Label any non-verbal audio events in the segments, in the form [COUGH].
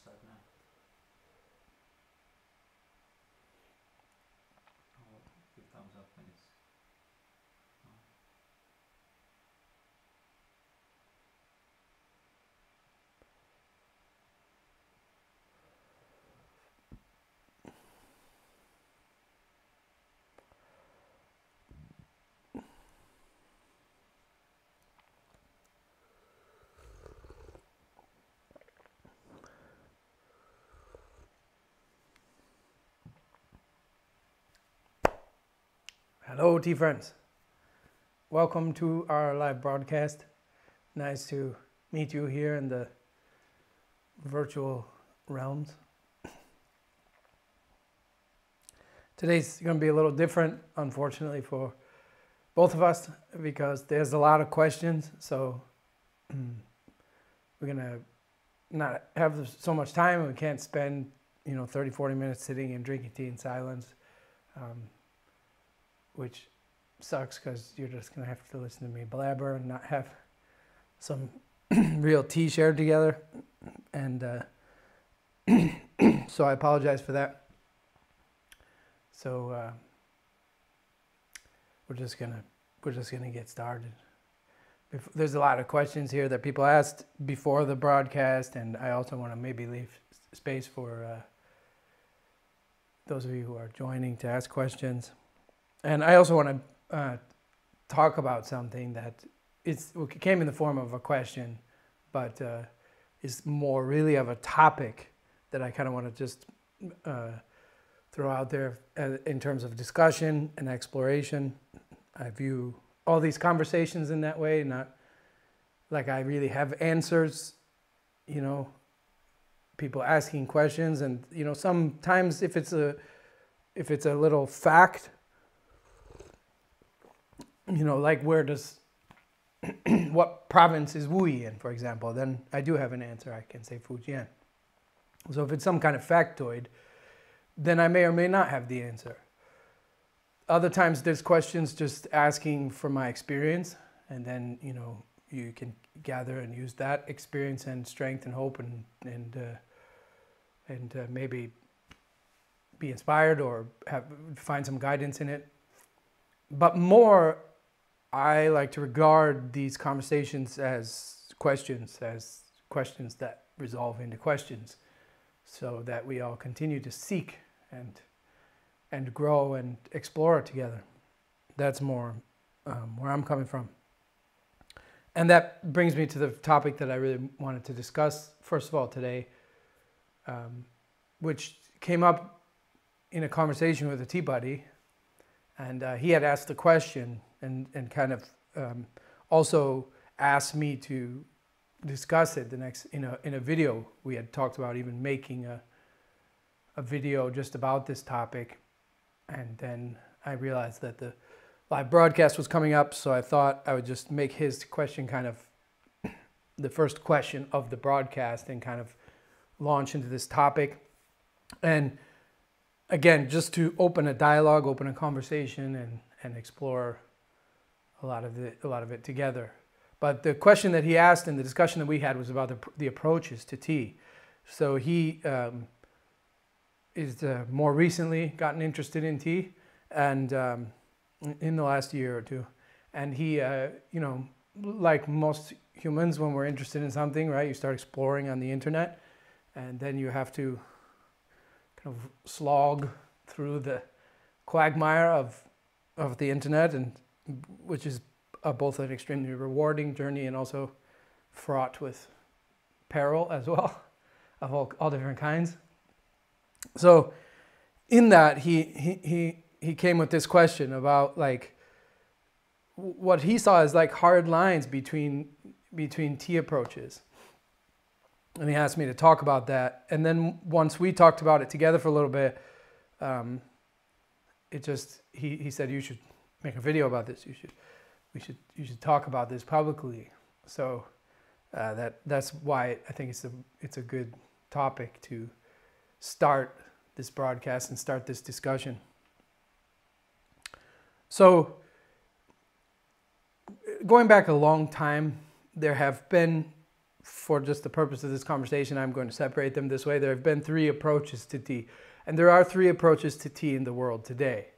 Start now. I'll give thumbs up when it's on. Hello, tea friends. Welcome to our live broadcast. Nice to meet you here in the virtual realms. Today's going to be a little different, unfortunately, for both of us because there's a lot of questions. So [CLEARS THROAT] we're going to not have so much time. We can't spend, you know, 30, 40 minutes sitting and drinking tea in silence. Um, which sucks because you're just gonna have to listen to me blabber and not have some [CLEARS THROAT] real tea shared together. And uh, [CLEARS THROAT] so I apologize for that. So uh, we're just gonna we're just gonna get started. There's a lot of questions here that people asked before the broadcast, and I also want to maybe leave space for uh, those of you who are joining to ask questions. And I also want to uh, talk about something that it's, it came in the form of a question, but uh, is more really of a topic that I kind of want to just uh, throw out there uh, in terms of discussion and exploration. I view all these conversations in that way, not like I really have answers, you know, people asking questions and you know sometimes if it's a if it's a little fact you know, like where does, [CLEARS THROAT] what province is Wuyi in, for example, then I do have an answer. I can say Fujian. So if it's some kind of factoid, then I may or may not have the answer. Other times there's questions just asking for my experience, and then, you know, you can gather and use that experience and strength and hope and, and, uh, and uh, maybe be inspired or have, find some guidance in it. But more I like to regard these conversations as questions, as questions that resolve into questions, so that we all continue to seek and and grow and explore together. That's more um, where I'm coming from. And that brings me to the topic that I really wanted to discuss, first of all, today, um, which came up in a conversation with a tea buddy. And uh, he had asked the question and, and kind of um, also asked me to discuss it the next in a, in a video we had talked about even making a, a video just about this topic. And then i realized that the live broadcast was coming up so i thought i would just make his question kind of the first question of the broadcast and kind of launch into this topic. And again just to open a dialogue open a conversation and, and explore a lot of it, a lot of it together. But the question that he asked and the discussion that we had was about the, the approaches to tea. So he um, is uh, more recently gotten interested in tea, and um, in the last year or two, and he, uh, you know, like most humans, when we're interested in something, right, you start exploring on the internet, and then you have to kind of slog through the quagmire of of the internet and which is uh, both an extremely rewarding journey and also fraught with peril as well, [LAUGHS] of all, all different kinds. So, in that, he, he, he, he came with this question about like what he saw as like hard lines between, between tea approaches. And he asked me to talk about that. And then once we talked about it together for a little bit, Um, it just he, he said you should make a video about this. You should we should you should talk about this publicly. So uh, that that's why I think it's a it's a good topic to start this broadcast and start this discussion. So going back a long time, there have been, for just the purpose of this conversation, I'm going to separate them this way. There have been three approaches to tea, and there are three approaches to tea in the world today.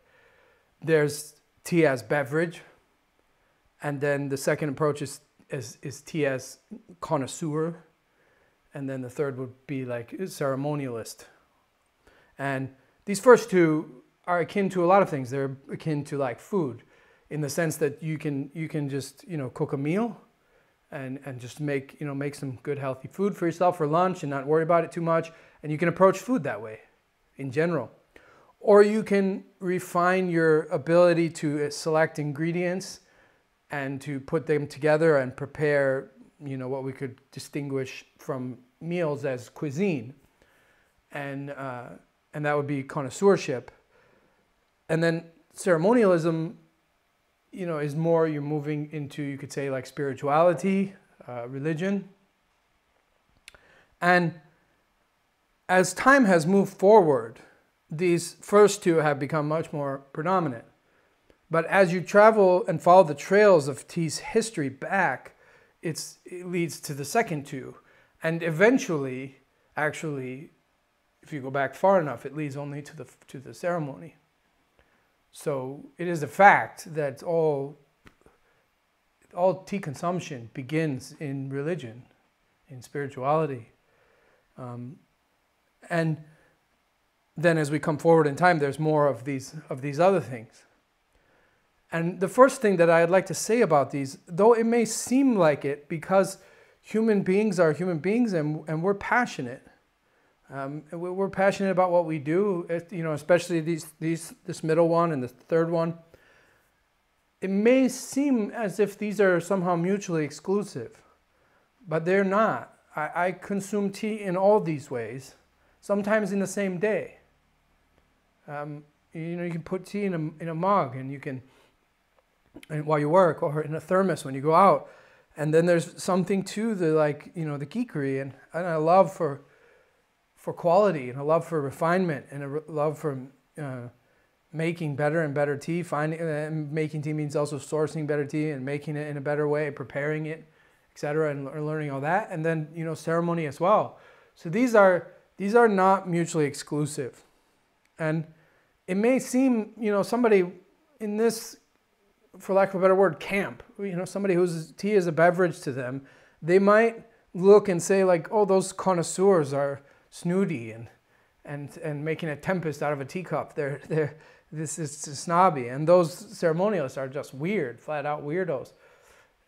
There's tea as beverage, and then the second approach is is, is as connoisseur, and then the third would be like ceremonialist. And these first two are akin to a lot of things. They're akin to like food in the sense that you can you can just you know cook a meal and and just make you know make some good healthy food for yourself for lunch and not worry about it too much and you can approach food that way in general or you can refine your ability to uh, select ingredients and to put them together and prepare you know what we could distinguish from meals as cuisine and uh, and that would be connoisseurship and then ceremonialism you know, is more you're moving into, you could say, like spirituality, uh, religion. And as time has moved forward, these first two have become much more predominant. But as you travel and follow the trails of tea's history back, it's, it leads to the second two. And eventually, actually, if you go back far enough, it leads only to the, to the ceremony. So it is a fact that all, all tea consumption begins in religion, in spirituality. Um, and then as we come forward in time, there's more of these, of these other things. And the first thing that I'd like to say about these, though it may seem like it because human beings are human beings and, and we're passionate, um, we're passionate about what we do, you know, especially these, these, this middle one and the third one. It may seem as if these are somehow mutually exclusive, but they're not. I, I consume tea in all these ways, sometimes in the same day. Um, you know, you can put tea in a, in a mug and you can, and while you work, or in a thermos when you go out. And then there's something to the, like, you know, the geekery and, and I love for, for quality and a love for refinement and a love for uh, making better and better tea. Finding uh, making tea means also sourcing better tea and making it in a better way, preparing it, etc., and learning all that. And then you know ceremony as well. So these are these are not mutually exclusive, and it may seem you know somebody in this, for lack of a better word, camp. You know somebody whose tea is a beverage to them, they might look and say like, oh, those connoisseurs are snooty and and and making a tempest out of a teacup. They're they're this is snobby, and those ceremonialists are just weird, flat out weirdos.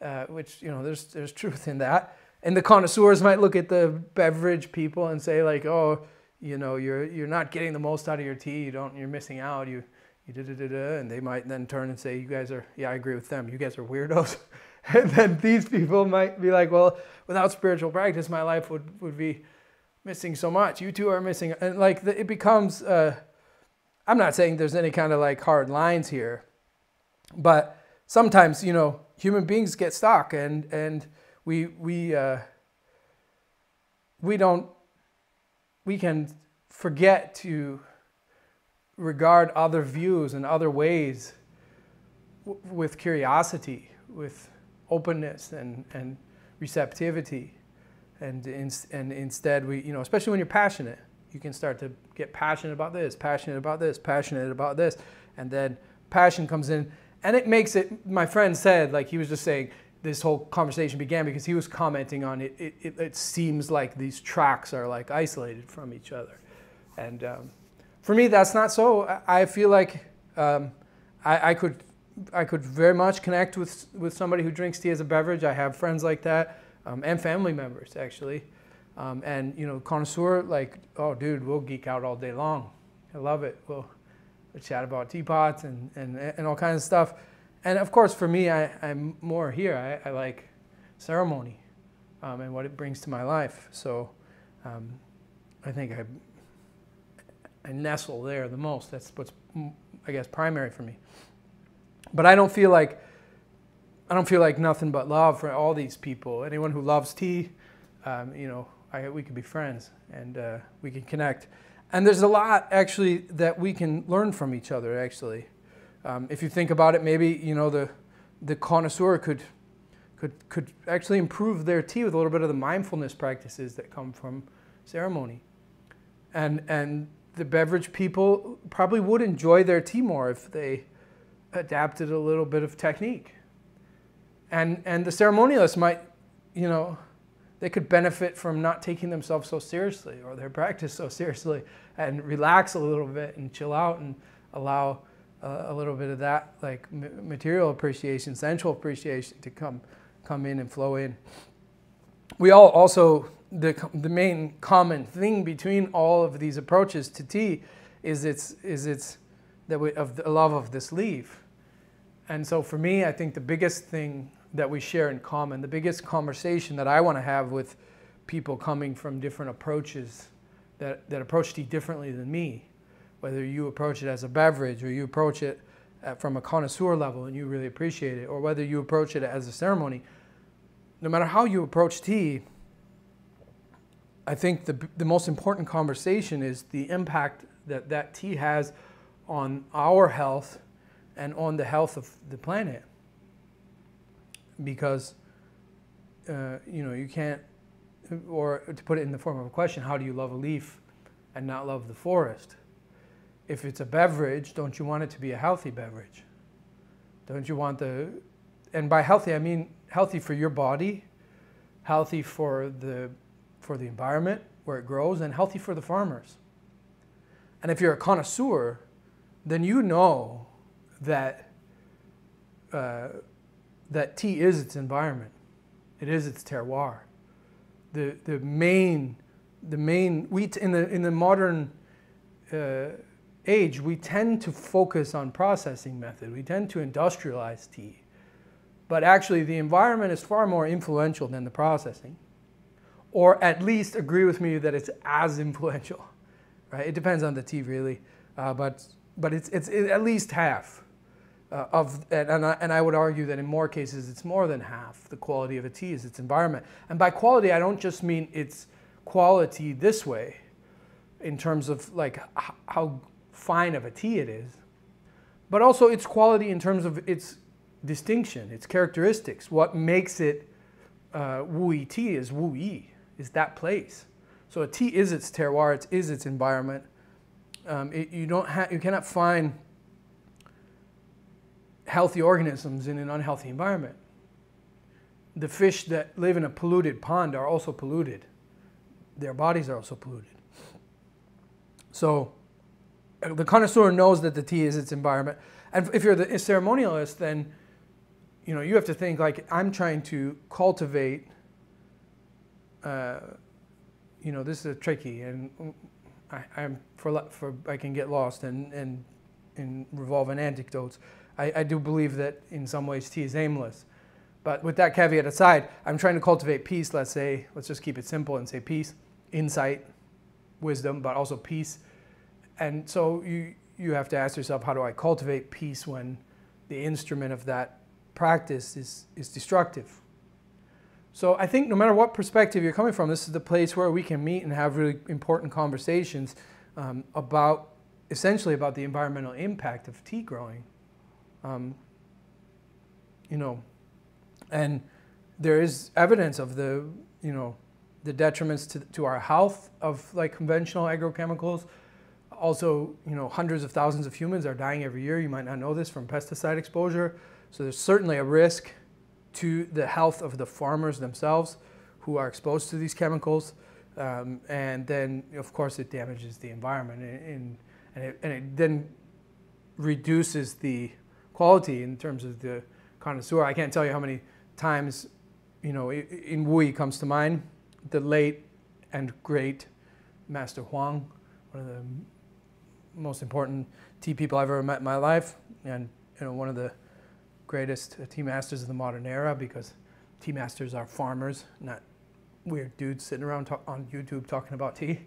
Uh, which you know, there's there's truth in that. And the connoisseurs might look at the beverage people and say like, oh, you know, you're you're not getting the most out of your tea. You don't. You're missing out. You you da da da. And they might then turn and say, you guys are. Yeah, I agree with them. You guys are weirdos. [LAUGHS] and then these people might be like, well, without spiritual practice, my life would would be missing so much. You two are missing, and like the, it becomes. Uh, I'm not saying there's any kind of like hard lines here, but sometimes you know human beings get stuck, and and we we uh, we don't we can forget to regard other views and other ways with curiosity, with openness and, and receptivity. And in, and instead we you know especially when you're passionate you can start to get passionate about this passionate about this passionate about this. And then passion comes in and it makes it my friend said like he was just saying this whole conversation began because he was commenting on it it, it, it seems like these tracks are like isolated from each other and um, for me that's not so i feel like um, I, I could I could very much connect with with somebody who drinks tea as a beverage. I have friends like that um, and family members actually. Um, and you know, connoisseur, like, oh, dude, we'll geek out all day long. I love it. We'll, we'll chat about teapots and, and, and all kinds of stuff. And of course, for me, I, I'm more here. I, I like ceremony um, and what it brings to my life. So um, I think I, I nestle there the most. That's what's, I guess, primary for me. But I don't feel like, I don't feel like nothing but love for all these people. Anyone who loves tea, um, you know, I, we could be friends and uh, we can connect. And there's a lot actually that we can learn from each other. Actually, um, if you think about it, maybe you know the the connoisseur could could could actually improve their tea with a little bit of the mindfulness practices that come from ceremony. And and the beverage people probably would enjoy their tea more if they adapted a little bit of technique. And and the ceremonialists might, you know, they could benefit from not taking themselves so seriously or their practice so seriously and relax a little bit and chill out and allow a little bit of that like material appreciation, sensual appreciation to come come in and flow in. We all also the the main common thing between all of these approaches to tea is its is its that we, of the love of this leaf. And so for me, I think the biggest thing that we share in common, the biggest conversation that I want to have with people coming from different approaches that, that approach tea differently than me, whether you approach it as a beverage or you approach it from a connoisseur level and you really appreciate it, or whether you approach it as a ceremony, no matter how you approach tea, I think the, the most important conversation is the impact that that tea has on our health and on the health of the planet. Because, uh, you know, you can't, or to put it in the form of a question, how do you love a leaf and not love the forest? If it's a beverage, don't you want it to be a healthy beverage? Don't you want the, and by healthy, I mean healthy for your body, healthy for the, for the environment where it grows, and healthy for the farmers. And if you're a connoisseur, then you know that uh, that tea is its environment. It is its terroir. The the main the main we in the in the modern uh, age we tend to focus on processing method. We tend to industrialize tea, but actually the environment is far more influential than the processing, or at least agree with me that it's as [LAUGHS] influential. Right? It depends on the tea really, uh, but but it's it's at least half uh, of, and I, and I would argue that in more cases it's more than half the quality of a tea is its environment. And by quality, I don't just mean its quality this way, in terms of like how fine of a tea it is, but also its quality in terms of its distinction, its characteristics. What makes it uh, Wuyi tea is Wuyi, is that place. So a tea is its terroir, it is its environment. Um, it, you don't ha- you cannot find healthy organisms in an unhealthy environment. The fish that live in a polluted pond are also polluted. Their bodies are also polluted. So the connoisseur knows that the tea is its environment. And if you're the ceremonialist, then you know you have to think like I'm trying to cultivate. Uh, you know, this is tricky, and I, am for for I can get lost and and and revolve in anecdotes. I, I do believe that in some ways tea is aimless. But with that caveat aside, I'm trying to cultivate peace, let's say, let's just keep it simple and say peace, insight, wisdom, but also peace. And so you, you have to ask yourself, how do I cultivate peace when the instrument of that practice is, is destructive? So I think no matter what perspective you're coming from, this is the place where we can meet and have really important conversations um, about, essentially about the environmental impact of tea growing. Um, you know, and there is evidence of the, you know, the detriments to, to our health of like conventional agrochemicals. Also, you know, hundreds of thousands of humans are dying every year. You might not know this from pesticide exposure. So there's certainly a risk to the health of the farmers themselves who are exposed to these chemicals. Um, and then, of course, it damages the environment and, and, it, and it then reduces the quality in terms of the connoisseur. I can't tell you how many times, you know, in Wuyi comes to mind, the late and great Master Huang, one of the most important tea people I've ever met in my life, and you know, one of the greatest uh, tea masters of the modern era because tea masters are farmers, not weird dudes sitting around on YouTube talking about tea.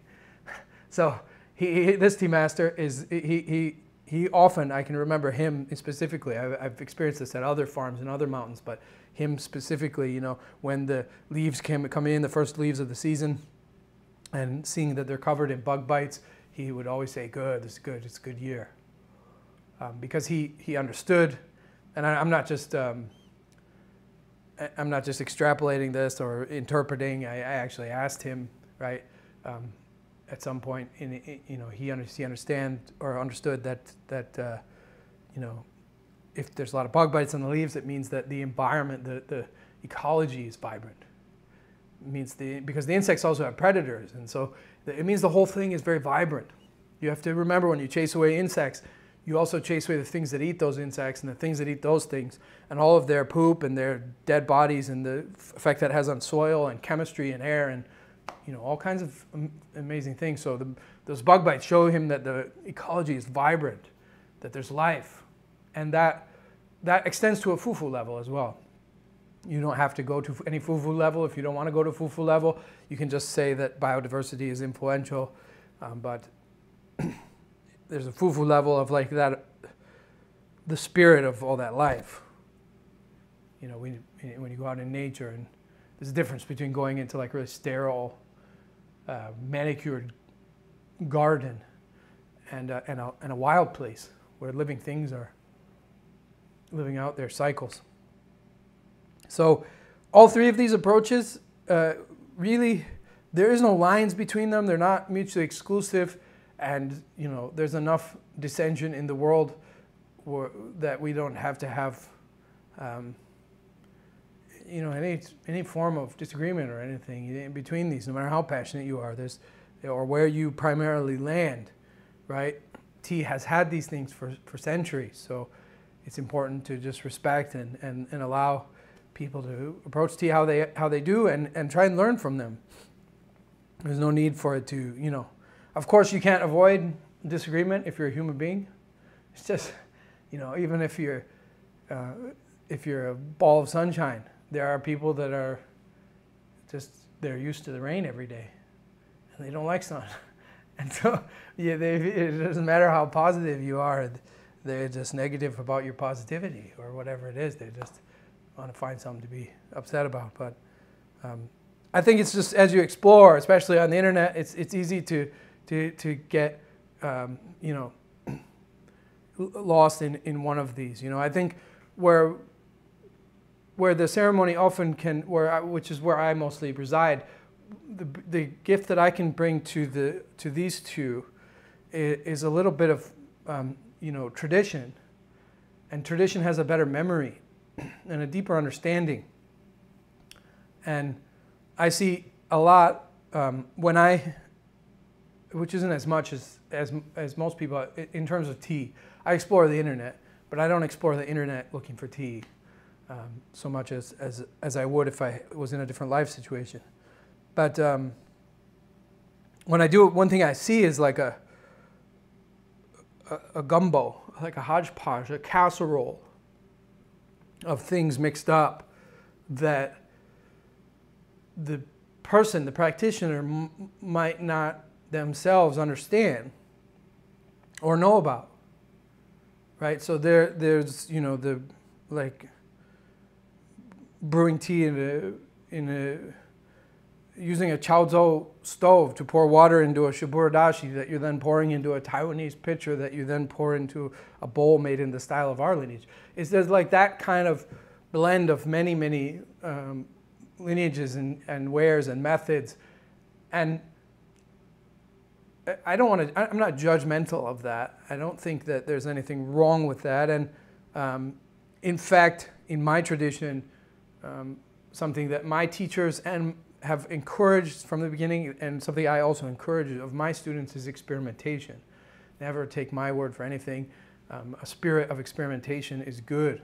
[LAUGHS] so he, he this tea master is he he he often I can remember him specifically. I've, I've experienced this at other farms and other mountains, but him specifically, you know, when the leaves came come in, the first leaves of the season, and seeing that they're covered in bug bites, he would always say, "Good, this is good. It's a good year," um, because he he understood, and I, am not just. Um, I'm not just extrapolating this or interpreting. I, I actually asked him, right? Um, at some point, in, you know, he, under, he understand or understood that that uh, you know, if there's a lot of bug bites on the leaves, it means that the environment, the, the ecology is vibrant. Means the because the insects also have predators, and so it means the whole thing is very vibrant. You have to remember when you chase away insects, you also chase away the things that eat those insects and the things that eat those things, and all of their poop and their dead bodies and the effect that has on soil and chemistry and air and you know, all kinds of amazing things. So the, those bug bites show him that the ecology is vibrant, that there's life, and that that extends to a fufu level as well. You don't have to go to any fufu level if you don't want to go to fufu level. You can just say that biodiversity is influential, um, but [CLEARS THROAT] there's a fufu level of like that, the spirit of all that life. You know, when, when you go out in nature and there's a difference between going into like really sterile, uh, manicured garden and, uh, and, a, and a wild place where living things are living out their cycles. So, all three of these approaches uh, really, there is no lines between them. They're not mutually exclusive, and you know, there's enough dissension in the world that we don't have to have. Um, you know, any any form of disagreement or anything in between these, no matter how passionate you are, there's or where you primarily land, right? Tea has had these things for, for centuries, so it's important to just respect and, and, and allow people to approach tea how they how they do and, and try and learn from them. There's no need for it to, you know, of course you can't avoid disagreement if you're a human being. It's just, you know, even if you're uh, if you're a ball of sunshine, there are people that are just they're used to the rain every day and they don't like sun [LAUGHS] and so yeah they, it doesn't matter how positive you are they're just negative about your positivity or whatever it is they just want to find something to be upset about but um, i think it's just as you explore especially on the internet it's, it's easy to, to, to get um, you know [CLEARS THROAT] lost in, in one of these you know? I think where where the ceremony often can, where I, which is where I mostly reside, the, the gift that I can bring to the to these two is, a little bit of um, you know tradition, and tradition has a better memory and a deeper understanding. And I see a lot um, when I, which isn't as much as, as as most people in terms of tea. I explore the internet, but I don't explore the internet looking for tea um, so much as, as, as I would if I was in a different life situation. But um, when I do it, one thing I see is like a, a, a gumbo, like a hodgepodge, a casserole of things mixed up that the person, the practitioner, might not themselves understand or know about. Right? So there, there's, you know, the like brewing tea in a, in a, using a chaozhou stove to pour water into a shiboridashi that you're then pouring into a Taiwanese pitcher that you then pour into a bowl made in the style of our lineage. It's there's like that kind of blend of many, many um, lineages and, and wares and methods. And I don't want to, I'm not judgmental of that. I don't think that there's anything wrong with that. And um, in fact, in my tradition, um, something that my teachers and have encouraged from the beginning and something I also encourage of my students is experimentation. Never take my word for anything. Um, a spirit of experimentation is good.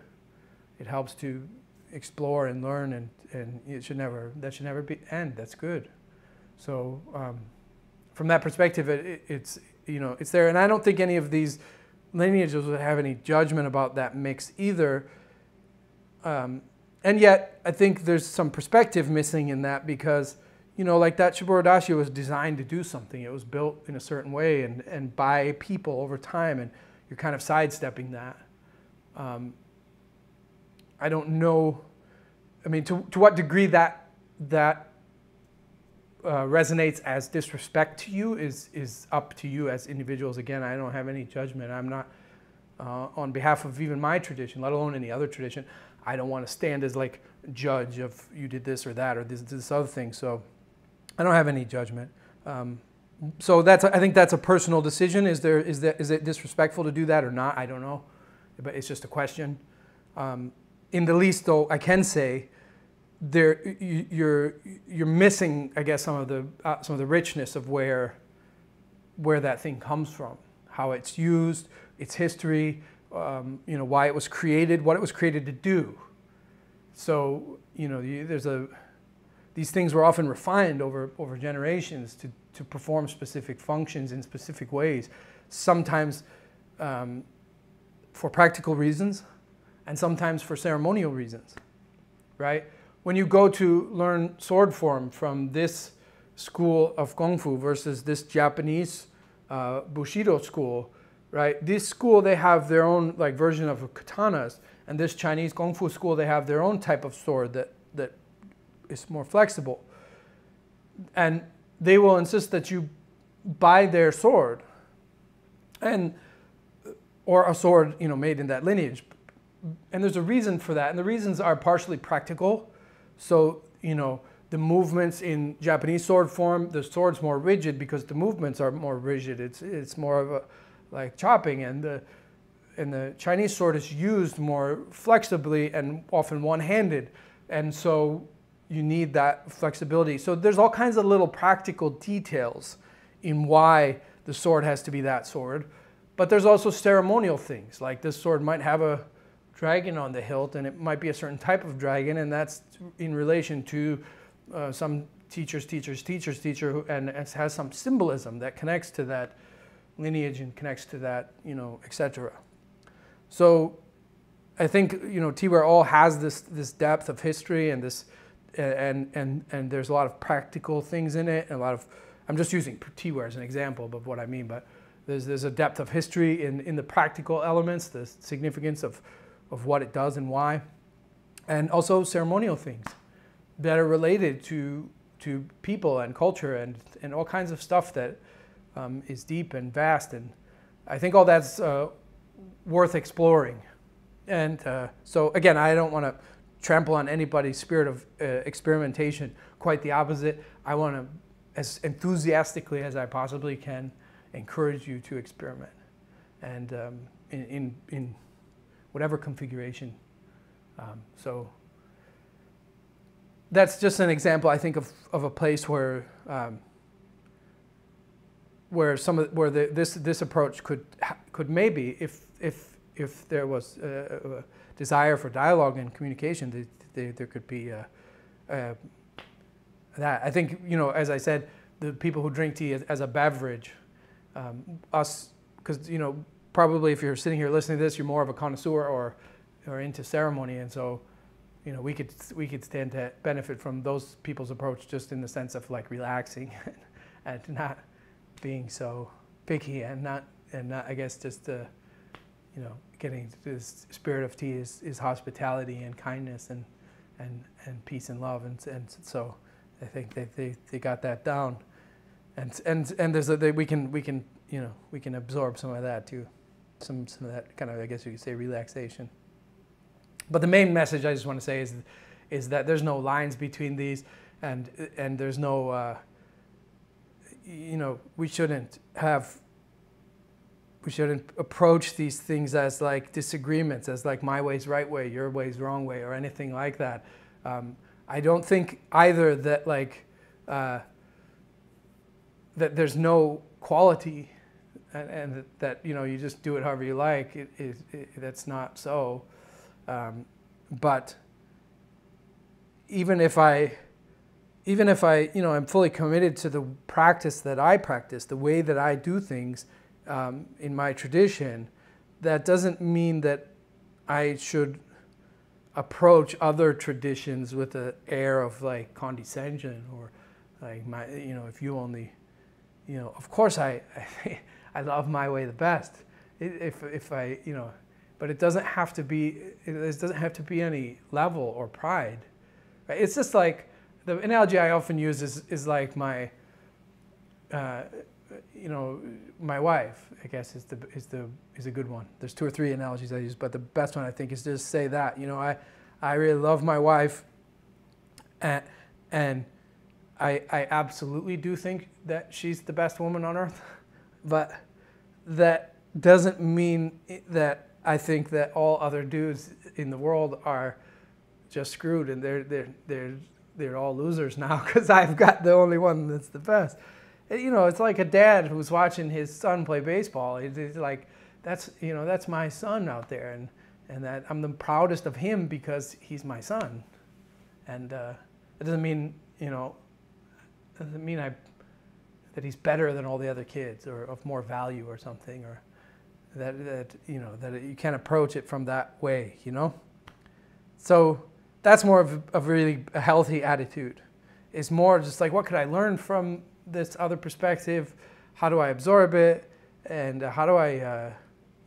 It helps to explore and learn and, and it should never, that should never be end. That's good. So um, from that perspective, it, it, it's, you know, it's there. And I don't think any of these lineages would have any judgment about that mix either. Um, and yet, I think there's some perspective missing in that because, you know, like that Shiboridashi was designed to do something. It was built in a certain way and, and by people over time, and you're kind of sidestepping that. Um, I don't know. I mean, to, to what degree that that uh, resonates as disrespect to you is is up to you as individuals. Again, I don't have any judgment. I'm not uh, on behalf of even my tradition, let alone any other tradition. I don't want to stand as like judge of you did this or that or this this other thing. So I don't have any judgment. Um, so that's I think that's a personal decision. Is there is that is it disrespectful to do that or not? I don't know, but it's just a question. Um, in the least, though, I can say there you, you're you're missing, I guess, some of the uh, some of the richness of where where that thing comes from, how it's used, its history, um, you know, why it was created, what it was created to do. So you know, there's a these things were often refined over over generations to to perform specific functions in specific ways, sometimes um, for practical reasons, and sometimes for ceremonial reasons, right? When you go to learn sword form from this school of Kung Fu versus this Japanese uh, Bushido school, right? This school, they have their own like version of katanas, and this Chinese Kung Fu school, they have their own type of sword that, that is more flexible. And they will insist that you buy their sword and or a sword you know made in that lineage and there's a reason for that and the reasons are partially practical so you know the movements in japanese sword form the sword's more rigid because the movements are more rigid it's it's more of a like chopping and the and the chinese sword is used more flexibly and often one-handed. And so you need that flexibility. So there's all kinds of little practical details in why the sword has to be that sword. But there's also ceremonial things, like this sword might have a dragon on the hilt, and it might be a certain type of dragon, and that's in relation to uh, some teacher's teacher's teacher's teacher, who, and has some symbolism that connects to that lineage and connects to that, you know, etc. So I think you know teaware all has this this depth of history and this and and and there's a lot of practical things in it and a lot of I'm just using teaware as an example of what I mean, but there's, there's a depth of history in, in the practical elements, the significance of, of what it does and why, and also ceremonial things that are related to, to people and culture and, and all kinds of stuff that um, is deep and vast. And I think all that's uh, worth exploring. And uh, so, again, I don't want to trample on anybody's spirit of uh, experimentation. Quite the opposite. I want to, as enthusiastically as I possibly can, encourage you to experiment and um, in, in, in, whatever configuration. Um, so that's just an example, I think, of, of a place where um, where some of, where the, this this approach could could maybe if if if there was a, a desire for dialogue and communication, there could be uh, uh, that. I think you know, as I said, the people who drink tea as, as a beverage um, us, because you know, probably if you're sitting here listening to this, you're more of a connoisseur or, or into ceremony, and so, you know, we could we could stand to benefit from those people's approach just in the sense of like relaxing, [LAUGHS] and not being so picky and not and not, I guess just uh, you know getting this spirit of tea is, is hospitality and kindness and and and peace and love. And and so I think they they, they got that down. And and and there's a they, we can we can you know we can absorb some of that too, some some of that kind of I guess you could say relaxation. But the main message I just want to say is is that there's no lines between these, and and there's no uh, you know we shouldn't have we shouldn't approach these things as like disagreements, as like my way's right way, your way's wrong way, or anything like that. Um, I don't think either that like. Uh, that there's no quality and, and that, you know you just do it however you like it, it, it that's not so um, but even if I even if I you know I'm fully committed to the practice that I practice the way that I do things um, in my tradition that doesn't mean that I should approach other traditions with an air of like condescension or Like my, you know, if you only, you know, of course I, I, [LAUGHS] I love my way the best. If if I, you know, but it doesn't have to be. It doesn't have to be any level or pride. Right? It's just like the analogy I often use is is like my. Uh, you know, my wife, I guess, is the is the is a good one. There's two or three analogies I use, but the best one I think is just say that. You know, I I really love my wife, and and I I absolutely do think that she's the best woman on earth, [LAUGHS] but that doesn't mean that I think that all other dudes in the world are just screwed and they're they're they're they're all losers now [LAUGHS] because I've got the only one that's the best you know, it's like a dad who's watching his son play baseball. He's like, that's you know, that's my son out there, and and that I'm the proudest of him because he's my son, and uh, it doesn't mean you know, it doesn't mean I that he's better than all the other kids or of more value or something or that that you know that you can't approach it from that way, you know. So that's more of a, really healthy attitude. It's more just like what could I learn from this other perspective? How do I absorb it? And uh, how do I, uh,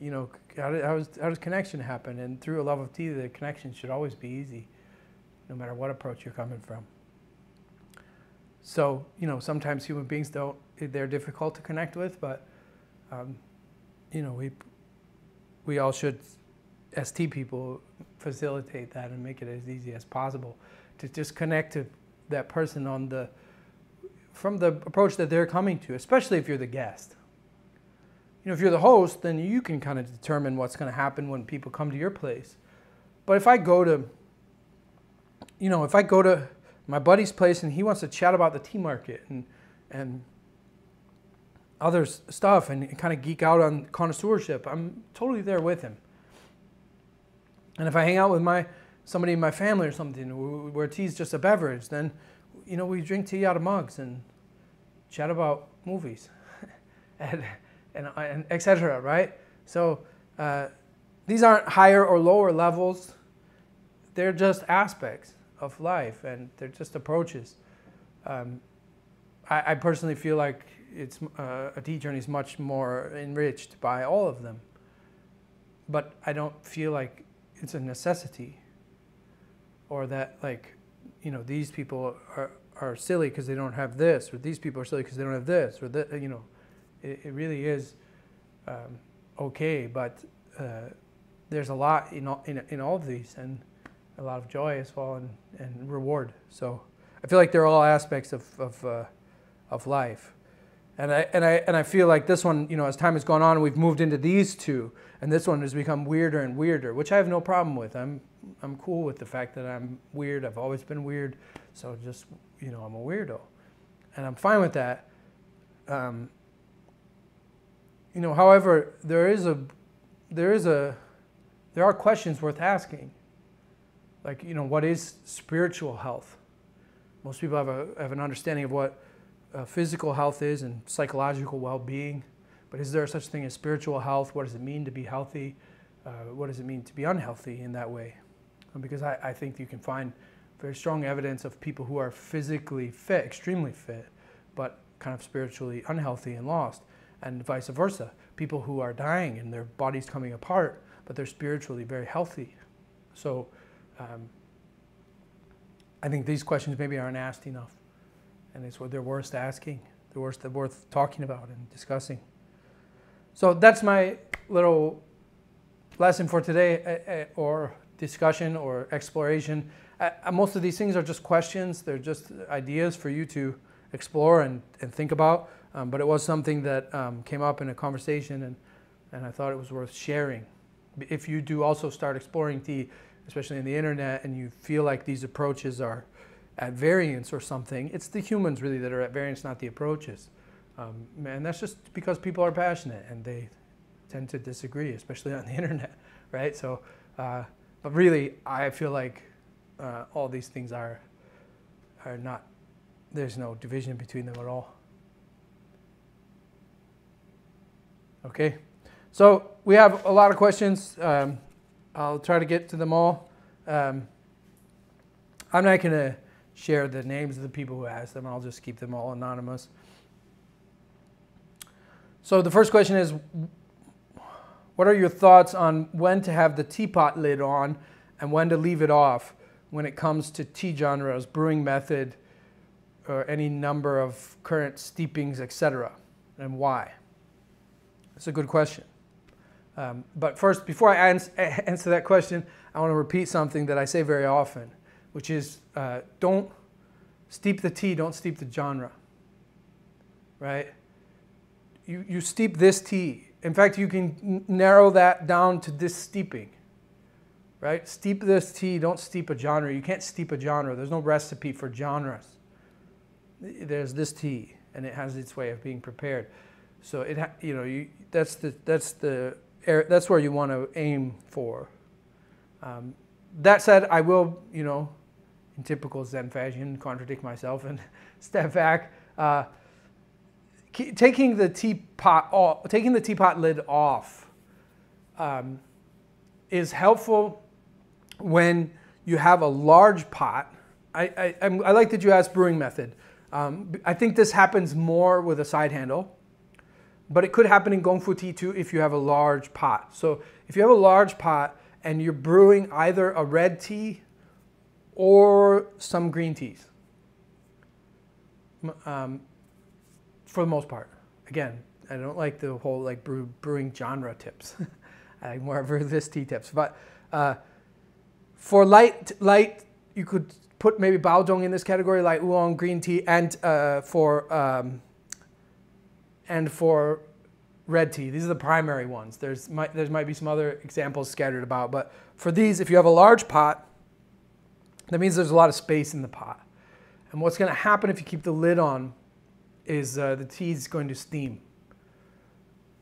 you know, how, do, how, does, how does connection happen? And through a love of tea, the connection should always be easy, no matter what approach you're coming from. So, you know, sometimes human beings don't, they're difficult to connect with, but, um, you know, we, we all should, tea people, facilitate that and make it as easy as possible to just connect to that person on the, from the approach that they're coming to, especially if you're the guest. You know, if you're the host, then you can kind of determine what's going to happen when people come to your place. But if I go to, you know, if I go to my buddy's place and he wants to chat about the tea market and and other stuff and kind of geek out on connoisseurship, I'm totally there with him. And if I hang out with my somebody in my family or something where tea's just a beverage, then you know, we drink tea out of mugs and chat about movies [LAUGHS] and, and, and etc. Right? So uh, these aren't higher or lower levels. They're just aspects of life and they're just approaches. Um, I, I, personally feel like it's uh, a tea journey is much more enriched by all of them. But I don't feel like it's a necessity or that like you know, these people are, are silly because they don't have this, or these people are silly because they don't have this, or that, you know, it, it really is um, okay, but uh, there's a lot in all, in, in all of these, and a lot of joy as well, and, and reward. So I feel like they're all aspects of, of, uh, of life. And I, and, I, and I feel like this one, you know, as time has gone on, we've moved into these two, and this one has become weirder and weirder, which I have no problem with. I'm I'm cool with the fact that I'm weird. I've always been weird, so just you know I'm a weirdo, and I'm fine with that. Um, you know, however, there is a there is a there are questions worth asking. Like you know, what is spiritual health? Most people have a have an understanding of what uh, physical health is and psychological well-being, but is there such thing as spiritual health? What does it mean to be healthy? Uh, what does it mean to be unhealthy in that way? because I, I think you can find very strong evidence of people who are physically fit, extremely fit, but kind of spiritually unhealthy and lost, and vice versa. People who are dying and their bodies coming apart, but they're spiritually very healthy. So um, I think these questions maybe aren't asked enough, and it's what they're worth asking. They're worth, they're worth talking about and discussing. So that's my little lesson for today, eh, eh, or discussion or exploration. Most of these things are just questions. They're just ideas for you to explore and, and think about. Um, but it was something that um, came up in a conversation and, and I thought it was worth sharing. If you do also start exploring tea, especially in the internet, and you feel like these approaches are at variance or something, it's the humans really that are at variance, not the approaches. Um, and that's just because people are passionate and they tend to disagree, especially on the [LAUGHS] internet, right? So uh, but really, I feel like uh, all these things are are not. There's no division between them at all. Okay, so we have a lot of questions. Um, I'll try to get to them all. Um, I'm not going to share the names of the people who asked them. I'll just keep them all anonymous. So the first question is What are your thoughts on when to have the teapot lid on and when to leave it off when it comes to tea genres, brewing method, or any number of current steepings, etc., and why? That's a good question. Um, but first, before I ans- answer that question, I want to repeat something that I say very often, which is uh, don't steep the tea, don't steep the genre. Right? You, you steep this tea. In fact, you can narrow that down to this steeping. Right? Steep this tea, don't steep a genre. You can't steep a genre. There's no recipe for genres. There's this tea, and it has its way of being prepared. So it, you know, you, that's the that's the that's where you want to aim for. Um, that said, I will, you know, in typical Zen fashion, contradict myself and [LAUGHS] step back. Uh, taking the teapot off, taking the teapot lid off um, is helpful when you have a large pot. I, I, I like that you asked brewing method. Um, I think this happens more with a side handle. But it could happen in Gongfu tea too if you have a large pot. So if you have a large pot and you're brewing either a red tea or some green teas, um, for the most part. Again, I don't like the whole like brew, brewing genre tips. [LAUGHS] I like more of [LAUGHS] this tea tips. But uh, for light, light, you could put maybe baozhong in this category, like oolong, green tea, and uh, for um, and for red tea. These are the primary ones. There's might, there might be some other examples scattered about, but for these, if you have a large pot, that means there's a lot of space in the pot. And what's going to happen if you keep the lid on is uh, the tea is going to steam.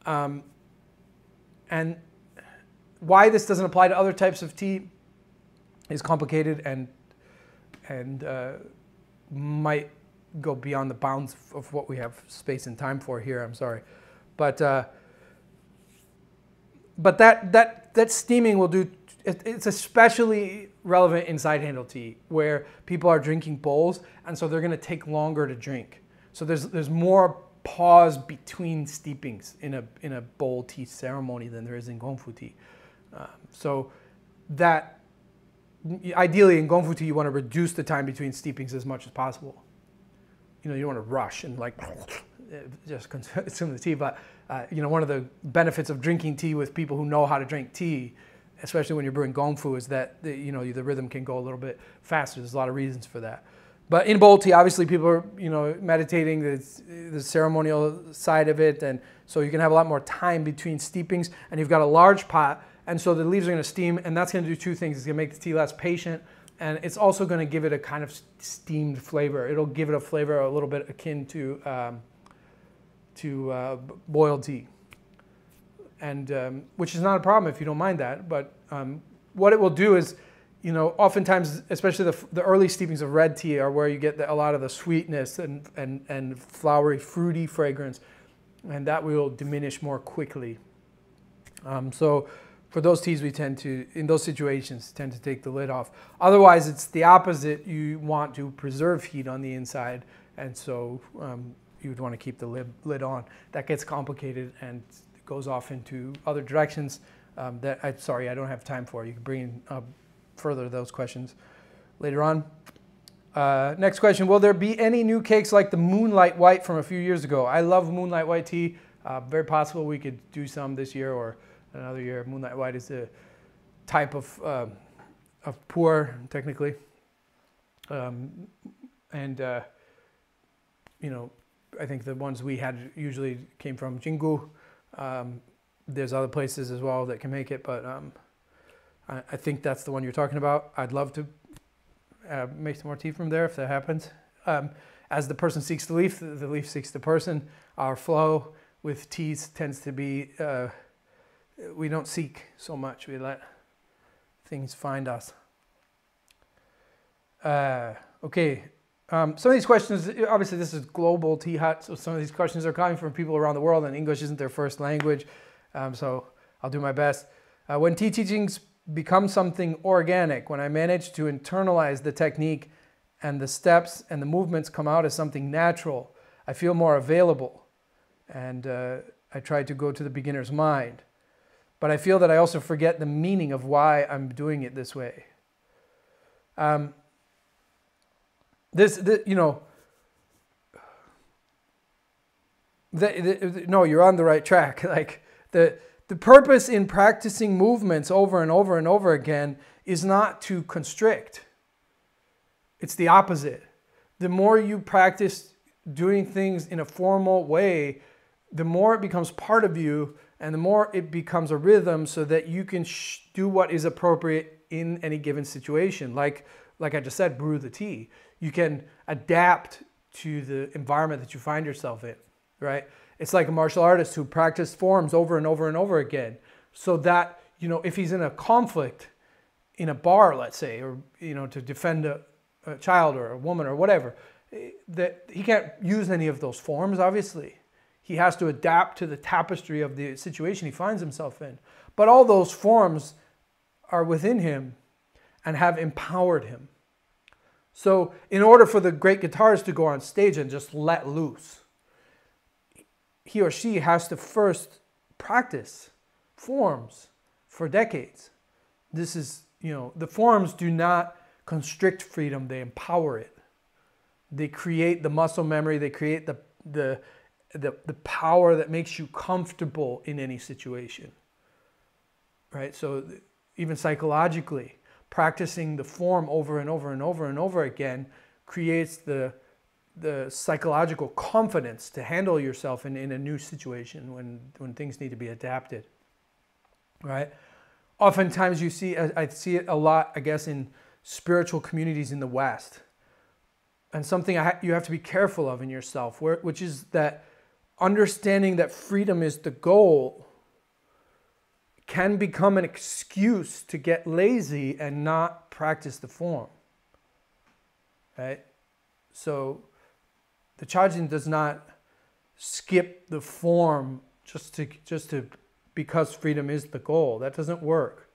Um, and why this doesn't apply to other types of tea is complicated and and uh, might go beyond the bounds of what we have space and time for here. I'm sorry, but uh, but that that that steaming will do. It's especially relevant in side handle tea where people are drinking bowls, and so they're going to take longer to drink. So there's there's more pause between steepings in a in a bowl tea ceremony than there is in gongfu tea. Um, so that ideally in gongfu tea you want to reduce the time between steepings as much as possible you know, you don't want to rush and like [LAUGHS] just [LAUGHS] consume the tea. But uh, you know, one of the benefits of drinking tea with people who know how to drink tea, especially when you're brewing gongfu, is that the, you know the rhythm can go a little bit faster. There's a lot of reasons for that. But in bowl tea, obviously, people are you know meditating the, the ceremonial side of it, and so you can have a lot more time between steepings. And you've got a large pot, and so the leaves are going to steam, and that's going to do two things. It's going to make the tea less patient and it's also going to give it a kind of steamed flavor. It'll give it a flavor a little bit akin to um, to uh, boiled tea, and um, which is not a problem if you don't mind that. But um, what it will do is, you know, oftentimes, especially the, the early steepings of red tea are where you get the, a lot of the sweetness and, and, and flowery, fruity fragrance, and that will diminish more quickly. Um, so for those teas, we tend to, in those situations, tend to take the lid off. Otherwise, it's the opposite. You want to preserve heat on the inside, and so um, you would want to keep the lid, lid on. That gets complicated and goes off into other directions um, that, I, sorry, I don't have time for. You can bring in uh, further those questions later on. Uh, next question, will there be any new cakes like the Moonlight White from a few years ago? I love Moonlight White tea. Uh, very possible we could do some this year or another year. Moonlight White is a type of, uh, of pu'er, technically. Um, and, uh, you know, I think the ones we had usually came from Jinggu. Um, there's other places as well that can make it, but um, I, I, think that's the one you're talking about. I'd love to uh, make some more tea from there if that happens. Um, as the person seeks the leaf, the leaf seeks the person. Our flow with teas tends to be uh, we don't seek so much. We let things find us. Uh, okay. Um, some of these questions, obviously, this is global tea hut, so some of these questions are coming from people around the world, and English isn't their first language. Um, so I'll do my best. Uh, when tea teachings become something organic, when I manage to internalize the technique and the steps and the movements come out as something natural. I feel more available, and uh, I try to go to the beginner's mind. But I feel that I also forget the meaning of why I'm doing it this way. Um, this, this, you know, the, the, no, you're on the right track. [LAUGHS] Like the the purpose in practicing movements over and over and over again is not to constrict. It's the opposite. The more you practice doing things in a formal way, the more it becomes part of you and the more it becomes a rhythm so that you can do what is appropriate in any given situation. Like like I just said, brew the tea. You can adapt to the environment that you find yourself in, right? It's like a martial artist who practices forms over and over and over again so that, you know, if he's in a conflict in a bar, let's say, or, you know, to defend a, a child or a woman or whatever, eh, that he can't use any of those forms, obviously. He has to adapt to the tapestry of the situation he finds himself in. But all those forms are within him and have empowered him. So, in order for the great guitarist to go on stage and just let loose, he or she has to first practice forms for decades. This is, you know, the forms do not constrict freedom, they empower it. They create the muscle memory, they create the, the, the, the power that makes you comfortable in any situation. Right? So, even psychologically, practicing the form over and over and over and over again creates the the psychological confidence to handle yourself in, in a new situation when, when things need to be adapted. Right? Oftentimes you see, I see it a lot, I guess, in spiritual communities in the West. And something ha- you have to be careful of in yourself, where, which is that understanding that freedom is the goal can become an excuse to get lazy and not practice the form. Right? So the Chajin does not skip the form just to just to because freedom is the goal. That doesn't work.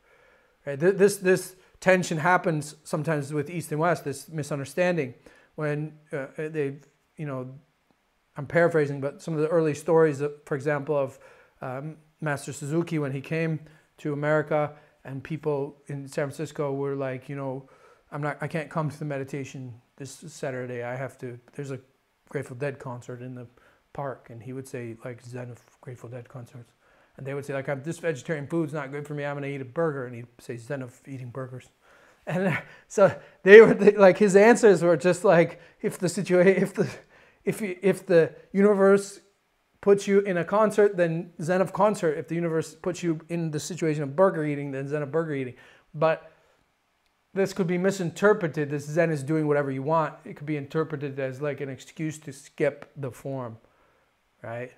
Right? This this tension happens sometimes with East and West. This misunderstanding when uh, they, you know, I'm paraphrasing, but some of the early stories, for example, of um, Master Suzuki when he came to America, and people in San Francisco were like, you know, I'm not, I can't come to the meditation this Saturday. I have to. There's a Grateful Dead concert in the park, and he would say like Zen of Grateful Dead concerts, and they would say like, "This vegetarian food's not good for me. I'm gonna eat a burger," and he'd say Zen of eating burgers, [LAUGHS] and so they were like his answers were just like if the situation if the if if the universe puts you in a concert, then Zen of concert. If the universe puts you in the situation of burger eating, then Zen of burger eating. But this could be misinterpreted. This Zen is doing whatever you want. It could be interpreted as like an excuse to skip the form, right?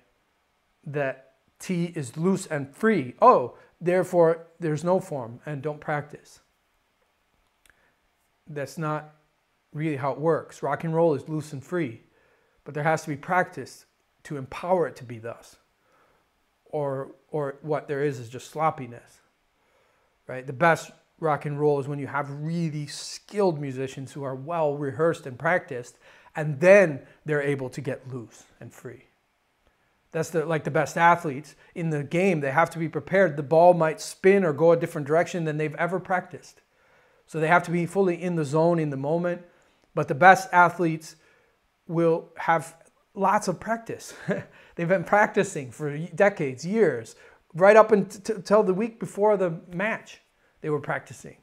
That tea is loose and free. Oh, therefore there's no form and don't practice. That's not really how it works. Rock and roll is loose and free, but there has to be practice to empower it to be thus. Or, or what there is is just sloppiness, right? The best rock and roll is when you have really skilled musicians who are well rehearsed and practiced, and then they're able to get loose and free. That's the, like the best athletes in the game. They have to be prepared. The ball might spin or go a different direction than they've ever practiced. So they have to be fully in the zone in the moment. But the best athletes will have lots of practice. [LAUGHS] they've been practicing for decades, years, right up until the week before the match they were practicing.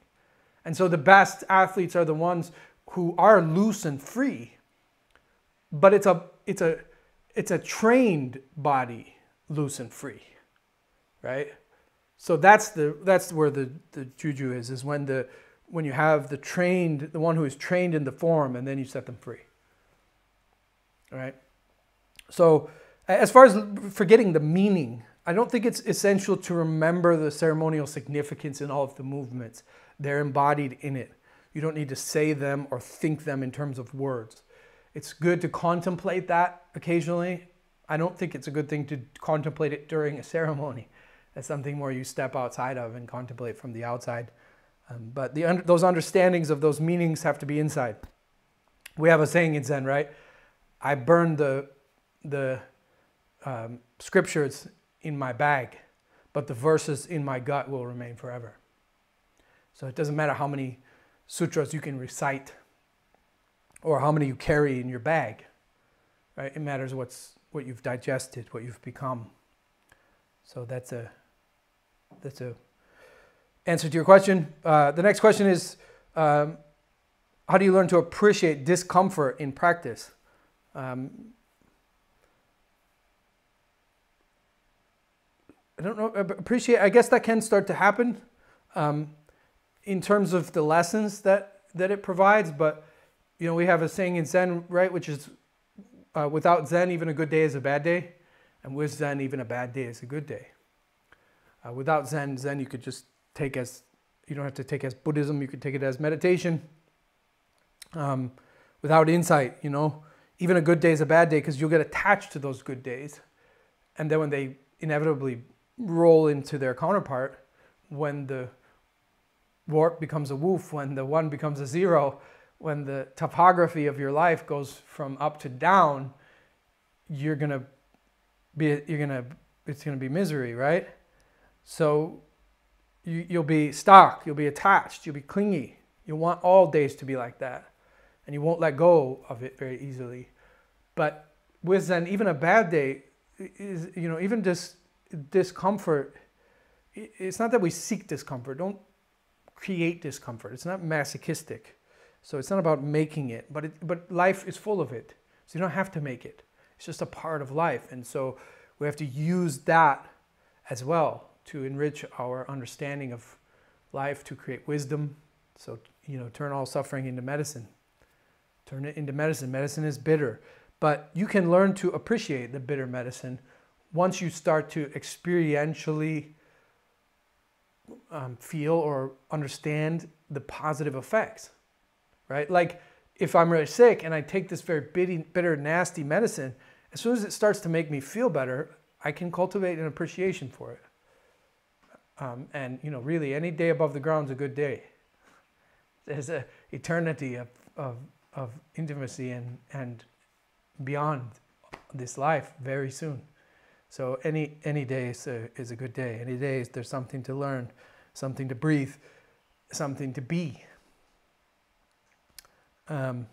And so the best athletes are the ones who are loose and free. But it's a it's a it's a trained body loose and free. Right? So that's the that's where the, the juju is, is when the when you have the trained, the one who is trained in the form, and then you set them free. Right. So as far as forgetting the meaning I don't think it's essential to remember the ceremonial significance in all of the movements. They're embodied in it. You don't need to say them or think them in terms of words. It's good to contemplate that occasionally. I don't think it's a good thing to contemplate it during a ceremony. That's something more you step outside of and contemplate from the outside. Um, but the, those understandings of those meanings have to be inside. we have a saying in Zen, right? I burn the the um, scriptures in my bag, but the verses in my gut will remain forever. So it doesn't matter how many sutras you can recite or how many you carry in your bag, right? It matters what's what you've digested, what you've become. So that's a that's a answer to your question. Uh, the next question is, um, how do you learn to appreciate discomfort in practice? Um, I don't know. Appreciate. I guess that can start to happen um, in terms of the lessons that that it provides. But you know, we have a saying in Zen, right, which is, uh, "Without Zen, even a good day is a bad day, and with Zen, even a bad day is a good day." Uh, without Zen, Zen you could just take as you don't have to take as Buddhism. You could take it as meditation. Um, without insight, you know, even a good day is a bad day because you'll get attached to those good days, and then when they inevitably roll into their counterpart when the warp becomes a woof, when the one becomes a zero, when the topography of your life goes from up to down, you're gonna be you're gonna it's gonna be misery, right? So you, you'll be stuck, you'll be attached, you'll be clingy. You want all days to be like that, and you won't let go of it very easily. But with Zen, even a bad day is you know even just discomfort, it's not that we seek discomfort. Don't create discomfort. It's not masochistic. So it's not about making it, but it, but life is full of it. So you don't have to make it. It's just a part of life. And so we have to use that as well to enrich our understanding of life, to create wisdom. So, you know, turn all suffering into medicine. Turn it into medicine. Medicine is bitter. But you can learn to appreciate the bitter medicine once you start to experientially um, feel or understand the positive effects, right? Like if I'm really sick and I take this very bitter, nasty medicine, as soon as it starts to make me feel better, I can cultivate an appreciation for it. Um, and you know, really, any day above the ground is a good day. [LAUGHS] There's an eternity of, of, of intimacy and, and beyond this life very soon. So any any day is a, is a good day. Any day is there's something to learn, something to breathe, something to be. Um,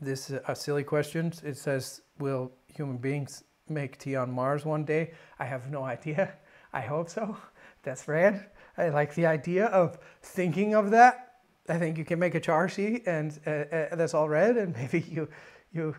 this is a silly question. It says, "Will human beings make tea on Mars one day?" I have no idea. I hope so. That's rad. I like the idea of thinking of that. I think you can make a chaxi and uh, uh, that's all red, and [LAUGHS] maybe you you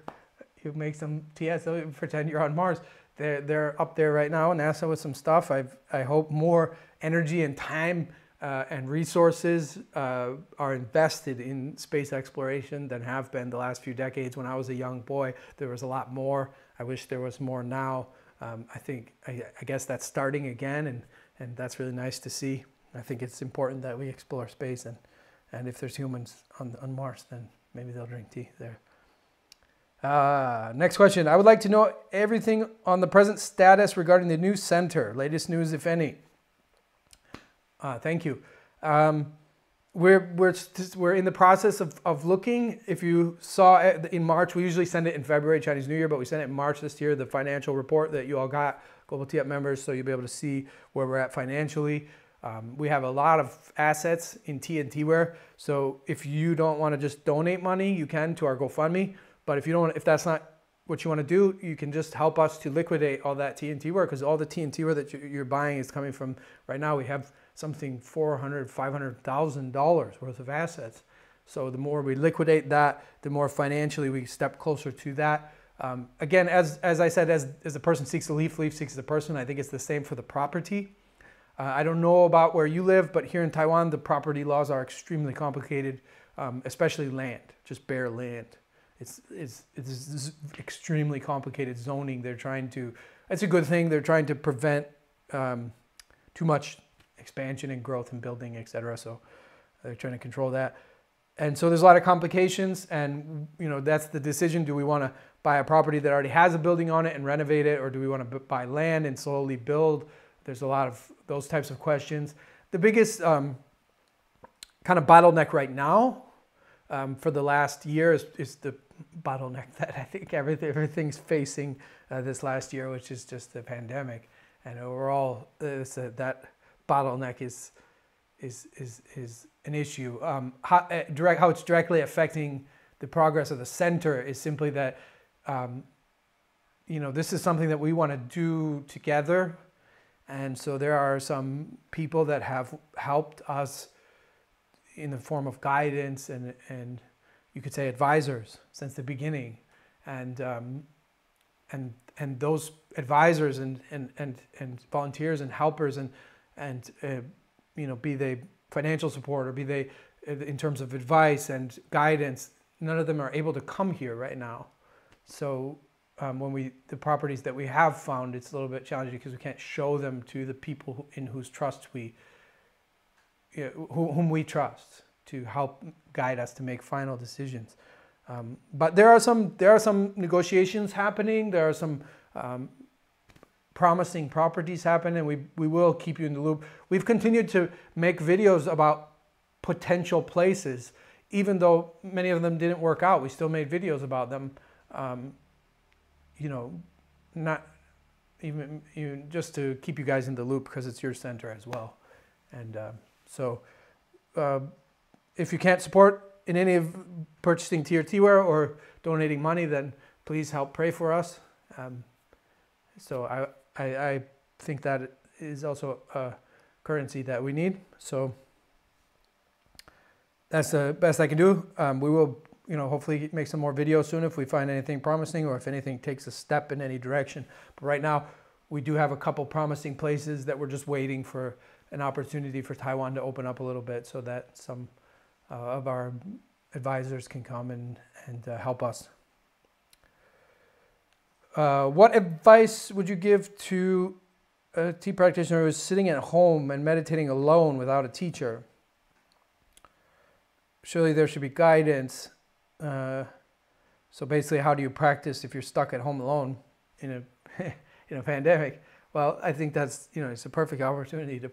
you make some tea. So pretend you're on Mars they're, they're up there right now, NASA with some stuff. I've, I hope more energy and time uh, and resources uh, are invested in space exploration than have been the last few decades. When I was a young boy, there was a lot more. I wish there was more now. Um, I think, I, I, guess that's starting again, and, and that's really nice to see. I think it's important that we explore space, and, and if there's humans on, on Mars, then maybe they'll drink tea there. Uh, next question. I would like to know everything on the present status regarding the new center. Latest news, if any. Uh, thank you. Um, we're, we're, we're in the process of, of looking. If you saw it in March, we usually send it in February, Chinese New Year, but we sent it in March this year, the financial report that you all got, Global Tea Hut members, so you'll be able to see where we're at financially. Um, we have a lot of assets in TNTware, so if you don't want to just donate money, you can to our GoFundMe. But if you don't, if that's not what you want to do, you can just help us to liquidate all that TNT work because all the TNT work that you're buying is coming from right now. We have something four hundred, five hundred thousand dollars worth of assets. So the more we liquidate that, the more financially we step closer to that. Um, again, as, as I said, as, as the person seeks the leaf, leaf seeks the person. I think it's the same for the property. Uh, I don't know about where you live, but here in Taiwan, the property laws are extremely complicated, um, especially land, just bare land it's, it's, it's extremely complicated zoning. They're trying to, it's a good thing. They're trying to prevent um, too much expansion and growth and building, etc. So they're trying to control that. And so there's a lot of complications and you know that's the decision. Do we want to buy a property that already has a building on it and renovate it or do we want to buy land and slowly build? There's a lot of those types of questions. The biggest um, kind of bottleneck right now um, for the last year is, is the bottleneck that I think everything, everything's facing uh, this last year, which is just the pandemic. And overall, uh, that bottleneck is is is is an issue. Um, how, uh, direct, how it's directly affecting the progress of the center is simply that um, you know this is something that we want to do together, and so there are some people that have helped us in the form of guidance and and you could say advisors since the beginning, and um, and and those advisors and and and, and volunteers and helpers and and uh, you know be they financial support or be they uh, in terms of advice and guidance none of them are able to come here right now. So um, when we the properties that we have found it's a little bit challenging because we can't show them to the people in whose trust we you know, whom we trust to help guide us to make final decisions um, but there are some there are some negotiations happening there are some um, promising properties happening. we, we will keep you in the loop. We've continued to make videos about potential places, even though many of them didn't work out. We still made videos about them, um, you know, not even, even, just to keep you guys in the loop because it's your center as well. And uh, so uh, if you can't support in any of purchasing TRTware or donating money, then please help pray for us. Um, so I, I, I think that is also a currency that we need. So that's the best I can do. Um, we will, you know, hopefully make some more videos soon if we find anything promising or if anything takes a step in any direction. But right now, we do have a couple promising places that we're just waiting for an opportunity for Taiwan to open up a little bit so that some uh, of our advisors can come and, and uh, help us. Uh, what advice would you give to a tea practitioner who is sitting at home and meditating alone without a teacher? Surely there should be guidance. Uh, so basically, how do you practice if you're stuck at home alone in a [LAUGHS] in a pandemic? Well, I think that's you know it's a perfect opportunity to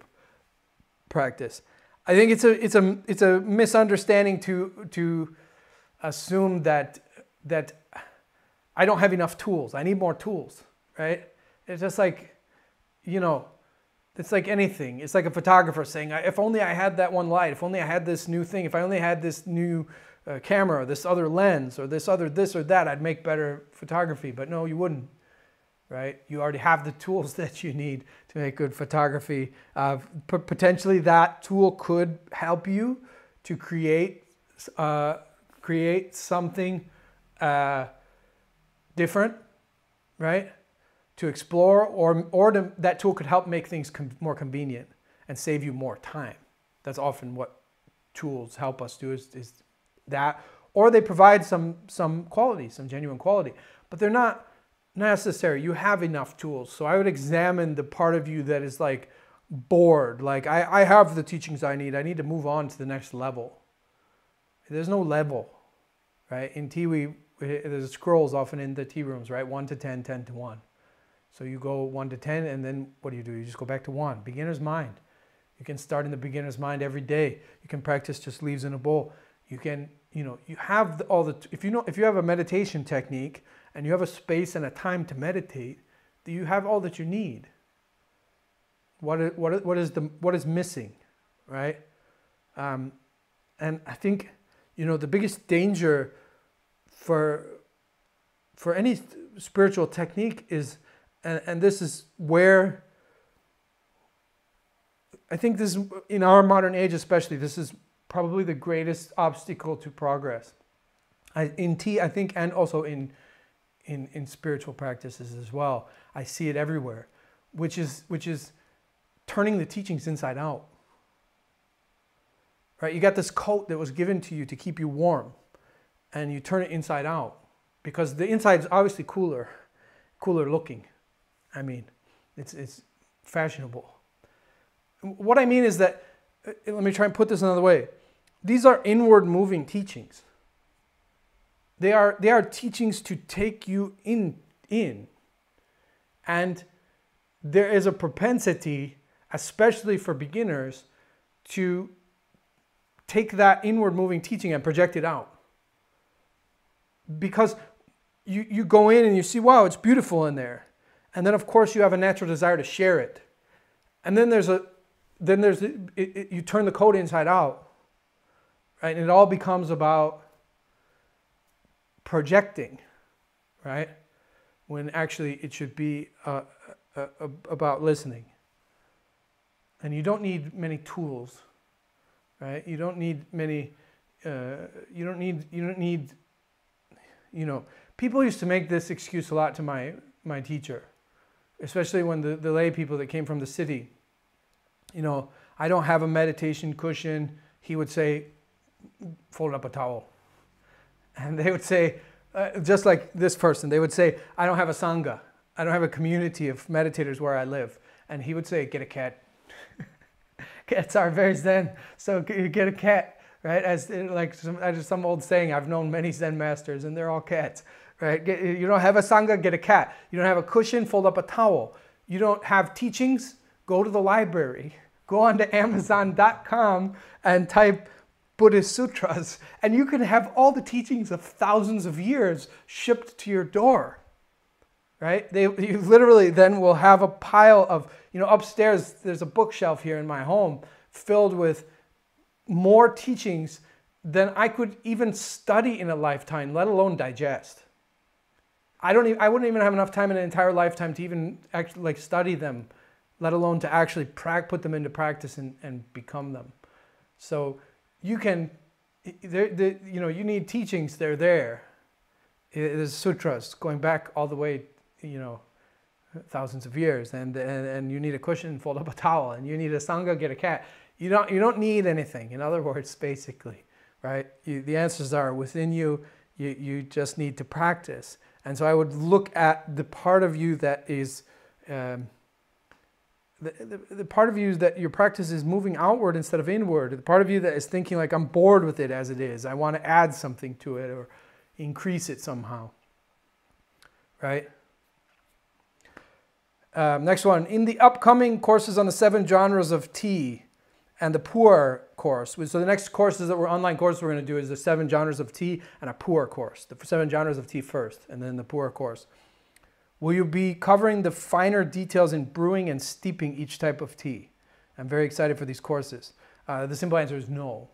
practice. I think it's a it's a it's a misunderstanding to to assume that that I don't have enough tools. I need more tools, right? It's just like, you know, it's like anything. It's like a photographer saying, if only I had that one light, if only I had this new thing, if I only had this new uh, camera, this other lens, or this other this or that, I'd make better photography. But no, you wouldn't, right? You already have the tools [LAUGHS] that you need to make good photography. Uh, potentially, that tool could help you to create uh, create something. Uh, different, right? To explore, or, or to, that tool could help make things com more convenient and save you more time. That's often what tools help us do is, is that. Or they provide some, some quality, some genuine quality, but they're not necessary. You have enough tools. So I would examine the part of you that is like bored. Like I, I have the teachings I need. I need to move on to the next level. There's no level, right? In we, there's scrolls often in the tea rooms, right? 1 to 10, 10 to 1. So you go 1 to 10, and then what do you do? You just go back to 1. Beginner's mind. You can start in the beginner's mind every day. You can practice just leaves in a bowl. You can, you know, you have all the, if you know, if you have a meditation technique and you have a space and a time to meditate, do you have all that you need? What is, what is, what is, the, what is missing, right? Um, and I think, you know, the biggest danger for for any spiritual technique is and, and this is where I think this in our modern age especially this is probably the greatest obstacle to progress. I, in tea, I think, and also in, in in spiritual practices as well. I see it everywhere, which is which is turning the teachings inside out. Right? You got this coat that was given to you to keep you warm and you turn it inside out because the inside is obviously cooler, cooler looking. I mean, it's, it's fashionable. What I mean is that, uh, let me try and put this another way. These are inward moving teachings. They are, they are teachings to take you in, in. And there is a propensity, especially for beginners, to take that inward moving teaching and project it out. Because you, you go in and you see, wow, it's beautiful in there. And then, of course, you have a natural desire to share it. And then there's a, then there's, it, it, you turn the code inside out, right? And it all becomes about projecting, right? When actually it should be uh, uh, uh, about listening. And you don't need many tools, right? You don't need many, uh, you don't need, you don't need, you know, people used to make this excuse a lot to my, my teacher, especially when the, the lay people that came from the city, you know, I don't have a meditation cushion. He would say, fold up a towel. And they would say, uh, just like this person, they would say, I don't have a Sangha. I don't have a community of meditators where I live. And he would say, get a cat. [LAUGHS] Cats are very Zen, so get a cat, right? As like some, as some old saying, I've known many Zen masters, and they're all cats, right? Get, you don't have a Sangha, get a cat. You don't have a cushion, fold up a towel. You don't have teachings, go to the library. Go on to Amazon.com and type Buddhist sutras, [LAUGHS] and you can have all the teachings of thousands of years shipped to your door. Right? They, [LAUGHS] you literally then will have a pile of, you know, upstairs, there's a bookshelf here in my home filled with more teachings than I could even study in a lifetime, let alone digest. I don't even, I wouldn't even have enough time in an entire lifetime to even actually like study them, let alone to actually put them into practice and, and become them. So you can, you know, you need teachings. They're there. There's sutras going back all the way, you know, thousands of years, and and, and you need a cushion, fold up a towel, and you need a sangha, get a cat. You don't you don't need anything. In other words, basically, right? You, the answers are within you. You you just need to practice. And so I would look at the part of you that is. Um, the, the, the, part of you that your practice is moving outward instead of inward. The part of you that is thinking like I'm bored with it as it is. I want to add something to it or increase it somehow. Right? Um, next one. In the upcoming courses on the seven genres of tea and the pu'er course. So the next courses that we're online course we're going to do is the seven genres of tea and a pu'er course. The seven genres of tea first and then the pu'er course. Will you be covering the finer details in brewing and steeping each type of tea? I'm very excited for these courses. Uh, the simple answer is no.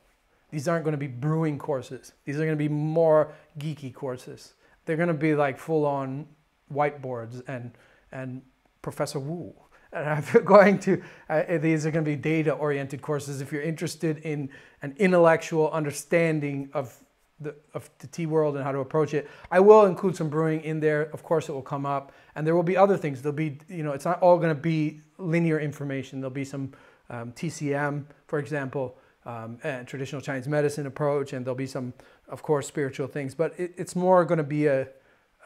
These aren't going to be brewing courses. These are going to be more geeky courses. They're going to be like full on whiteboards and, and Professor Wu. And I'm [LAUGHS] going to, uh, these are going to be data oriented courses. If you're interested in an intellectual understanding of the, of the tea world and how to approach it. I will include some brewing in there. Of course, it will come up, and there will be other things. There'll be, you know, it's not all going to be linear information. There'll be some um, TCM, for example, um, and traditional Chinese medicine approach, and there'll be some, of course, spiritual things. But it, it's more going to be a,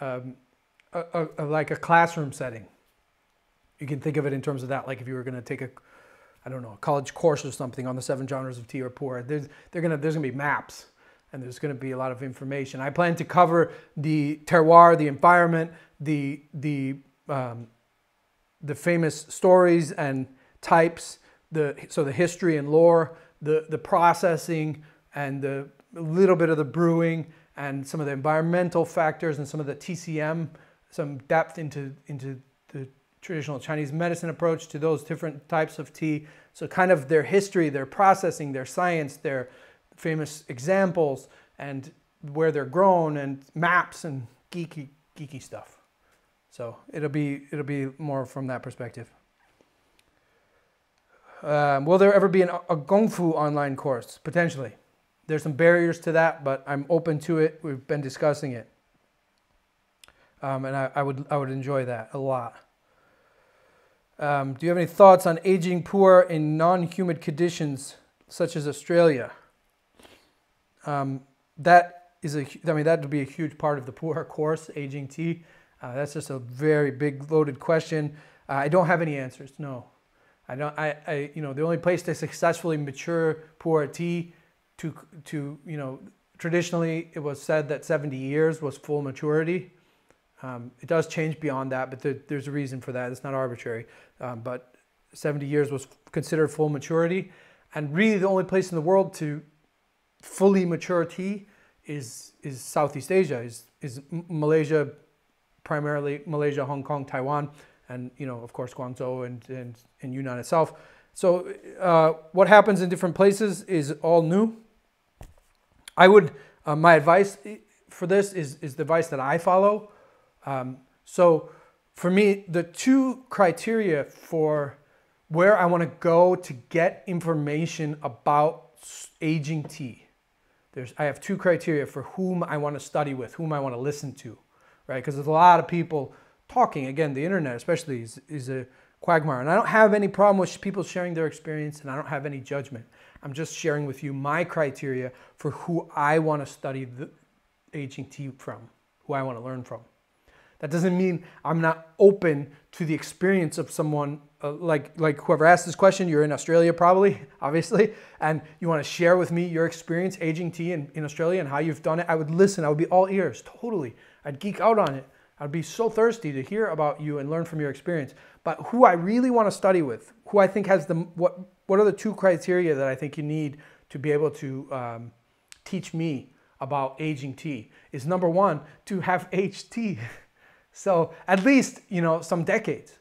um, a, a, a, like a classroom setting. You can think of it in terms of that, like if you were going to take a, I don't know, a college course or something on the seven genres of tea or pu'er. There's, they're gonna, there's going to be maps and there's going to be a lot of information. I plan to cover the terroir, the environment, the the um, the famous stories and types, the so the history and lore, the the processing, and the a little bit of the brewing, and some of the environmental factors, and some of the TCM, some depth into into the traditional Chinese medicine approach to those different types of tea. So kind of their history, their processing, their science, their famous examples and where they're grown and maps and geeky geeky stuff. So it'll be it'll be more from that perspective. Um, will there ever be an, a Gongfu online course? Potentially. There's some barriers to that, but I'm open to it. We've been discussing it. Um, and I, I, would, I would enjoy that a lot. Um, do you have any thoughts on aging pu'er in non humid conditions such as Australia? Um, that is a, I mean, that would be a huge part of the pu'er [LAUGHS] course, aging tea. Uh, that's just a very big loaded question. Uh, I don't have any answers. No, I don't. I, I, you know, the only place to successfully mature pu'er tea, to, to, you know, traditionally it was said that 70 years was full maturity. Um, it does change beyond that, but there, there's a reason for that. It's not arbitrary. Um, but 70 years was considered full maturity, and really the only place in the world to fully mature tea is is Southeast Asia, is is Malaysia, primarily Malaysia, Hong Kong, Taiwan, and you know of course Guangzhou and and, and Yunnan itself. So uh, what happens in different places is all new. I would uh, my advice for this is is the advice that I follow. Um, so for me, the two criteria for where I want to go to get information about aging tea. There's, I have two criteria for whom I want to study with, whom I want to listen to, right? Because there's a lot of people talking. Again, the internet, especially, is, is a quagmire. And I don't have any problem with people sharing their experience, and I don't have any judgment. I'm just sharing with you my criteria for who I want to study the aging tea from, who I want to learn from. That doesn't mean I'm not open to the experience of someone like like whoever asked this question. You're in Australia probably, [LAUGHS] obviously, and you want to share with me your experience aging tea in, in Australia and how you've done it. I would listen. I would be all ears, totally. I'd geek out on it. I'd be so thirsty to hear about you and learn from your experience. But who I really want to study with, who I think has the what what are the two criteria that I think you need to be able to um, teach me about aging tea is number one to have [LAUGHS] aged tea. So at least, you know, some decades.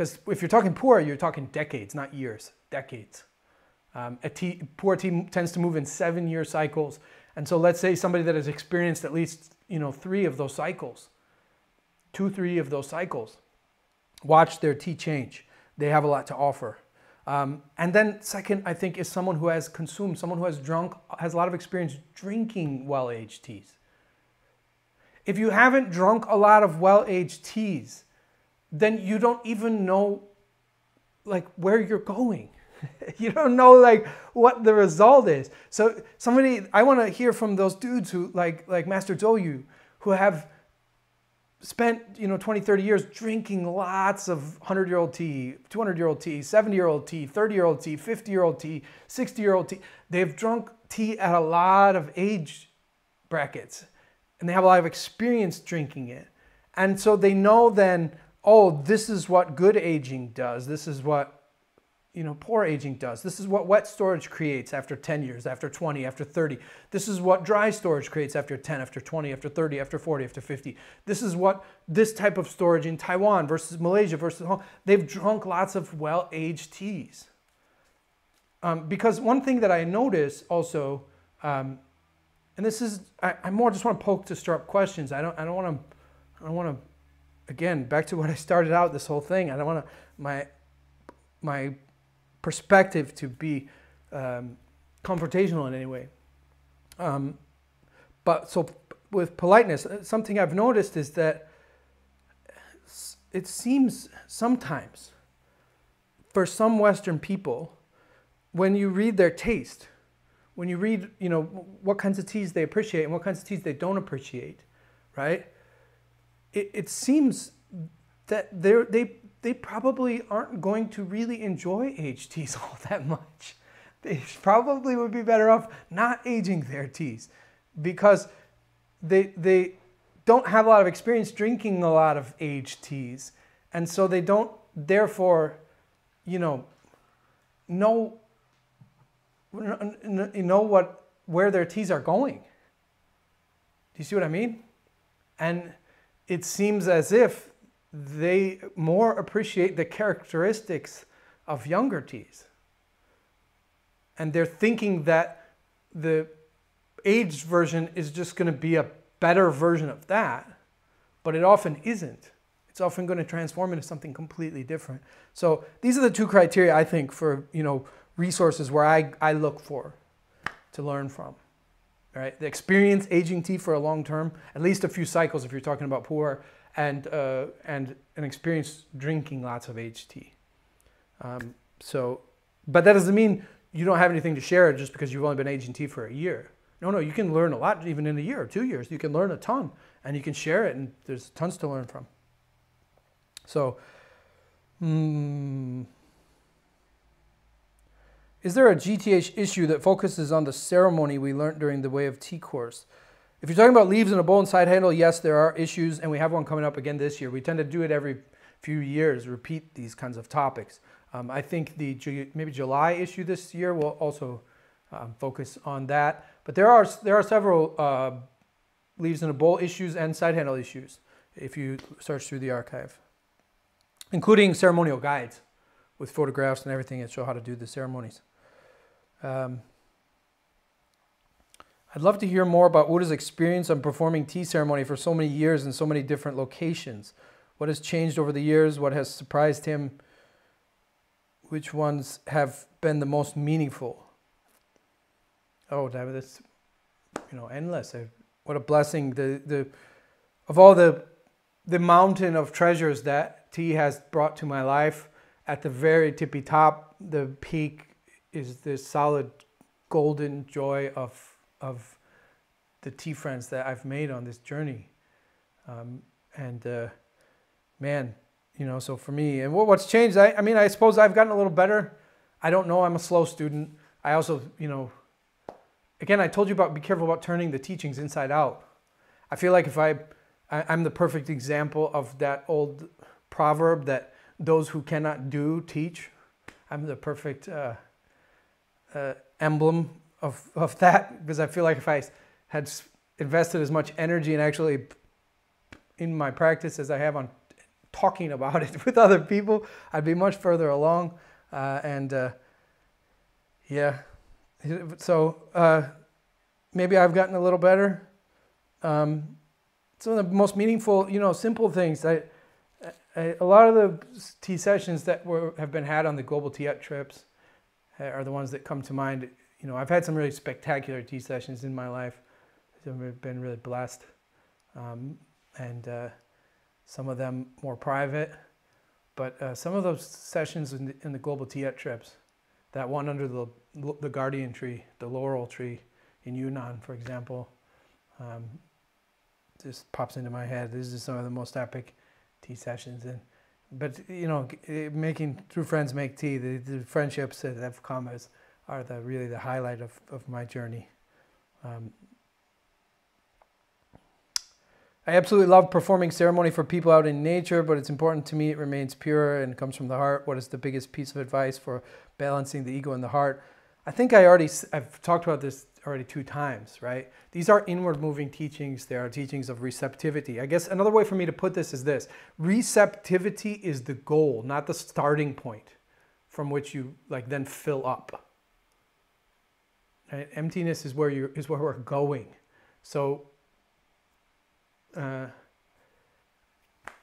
Because if you're talking pu'er, you're talking decades, not years, decades. Um, a tea, pu'er tea tends to move in seven year cycles. And so let's say somebody that has experienced at least, you know, three of those cycles, two, three of those cycles, watch their tea change. They have a lot to offer. Um, and then second, I think, is someone who has consumed, someone who has drunk, has a lot of experience drinking well-aged teas. If you haven't drunk a lot of well-aged teas, then you don't even know like where you're going. [LAUGHS] you don't know like what the result is. So somebody I want to hear from those dudes who like like Master Zhou Yu who have spent, you know, 20, 30 years drinking lots of 100-year-old tea, 200-year-old tea, 70-year-old tea, 30-year-old tea, 50-year-old tea, 60-year-old tea. They've drunk tea at a lot of age brackets and they have a lot of experience drinking it. And so they know then, oh, this is what good aging does. This is what you know, poor aging does. This is what wet storage creates after 10 years, after 20, after 30. This is what dry storage creates after 10, after 20, after 30, after 40, after 50. This is what this type of storage in Taiwan versus Malaysia versus They've drunk lots of well-aged teas. Um, because one thing that I notice also um, and this is I, I more just want to poke to stir up questions. I don't I don't want to I don't want to again back to [LAUGHS] what I started out this whole thing. I don't want my my perspective to be um, confrontational in any way. Um, but so with politeness, uh, something I've noticed is that it seems sometimes for some Western people, when you read their taste, when you read, you know, what kinds of teas they appreciate and what kinds of teas they don't appreciate, right? It, it seems that they they they probably aren't going to really enjoy aged teas [LAUGHS] all that much. They probably would be better off not aging their teas because they they don't have a lot of experience drinking a lot of aged teas, and so they don't therefore, you know, know know what where their teas are going. Do you see what I mean? And it seems as if they more appreciate the characteristics of younger teas. And they're thinking that the aged version is just going to be a better version of that, but it often isn't. It's often going to transform into something completely different. So these are the two criteria I think for, you know, resources where I, I look for to learn from. Right, the experience aging tea for a long term, at least a few cycles if you're talking about pu'er, and uh, and an experience drinking lots of aged tea. Um, so, but that doesn't mean you don't have anything to share just because you've only been aging tea for a year. No, no, you can learn a lot even in a year or two years. You can learn a ton, and you can share it, and there's tons to learn from. So. Hmm. Is there a GTH issue that focuses on the ceremony we learned during the Way of Tea course? If you're talking about leaves in a bowl and side handle, yes, there are issues, and we have one coming up again this year. We tend to do it every few years, repeat these kinds of topics. Um, I think the maybe July issue this year will also um, focus on that. But there are there are several uh, leaves in a bowl issues and side handle issues if you search through the archive, including ceremonial guides with photographs and everything that show how to do the ceremonies. Um, I'd love to hear more about Wu De's experience on performing tea ceremony for so many years in so many different locations. What has changed over the years? What has surprised him? Which ones have been the most meaningful? Oh, David, that's you know endless. What a blessing! The the of all the the mountain of treasures that tea has brought to my life. At the very tippy top, the peak is this solid golden joy of of the tea friends that I've made on this journey. Um, and uh, man, you know, so for me, and what, what's changed, I, I mean, I suppose I've gotten a little better. I don't know, I'm a slow student. I also, you know, again, I told you about be careful about turning the teachings inside out. I feel like if I, I I'm the perfect example of that old proverb that those who cannot do teach. I'm the perfect uh, uh, emblem of, of that because I feel like if I had invested as much energy and actually in my practice as I have on talking about it [LAUGHS] with other people, I'd be much further along. Uh, and uh, yeah, so uh, maybe I've gotten a little better. Um, some of the most meaningful, you know, simple things. A lot of the tea sessions that were have been had on the global tea trips are the ones that come to mind you know, I've had some really spectacular tea sessions in my life. I've been really blessed. Um, and uh, some of them more private. But uh, some of those sessions in the, in the Global Tea trips, that one under the, the guardian tree, the laurel tree in Yunnan, for example, um, just pops into my head. This is some of the most epic tea sessions. And, but, you know, making true friends make tea, the, the friendships that have come as are the really the highlight of, of my journey. Um, I absolutely love performing ceremony for people out in nature, but it's important to me it remains pure and comes from the heart. What is the biggest piece of advice for balancing the ego and the heart? I think I already I've talked about this already two times, right? These are inward moving teachings. They are teachings of receptivity. I guess another way for me to put this is this. Receptivity is the goal, not the starting point from which you like then fill up. Right? Emptiness is where you is where we're going. So, uh,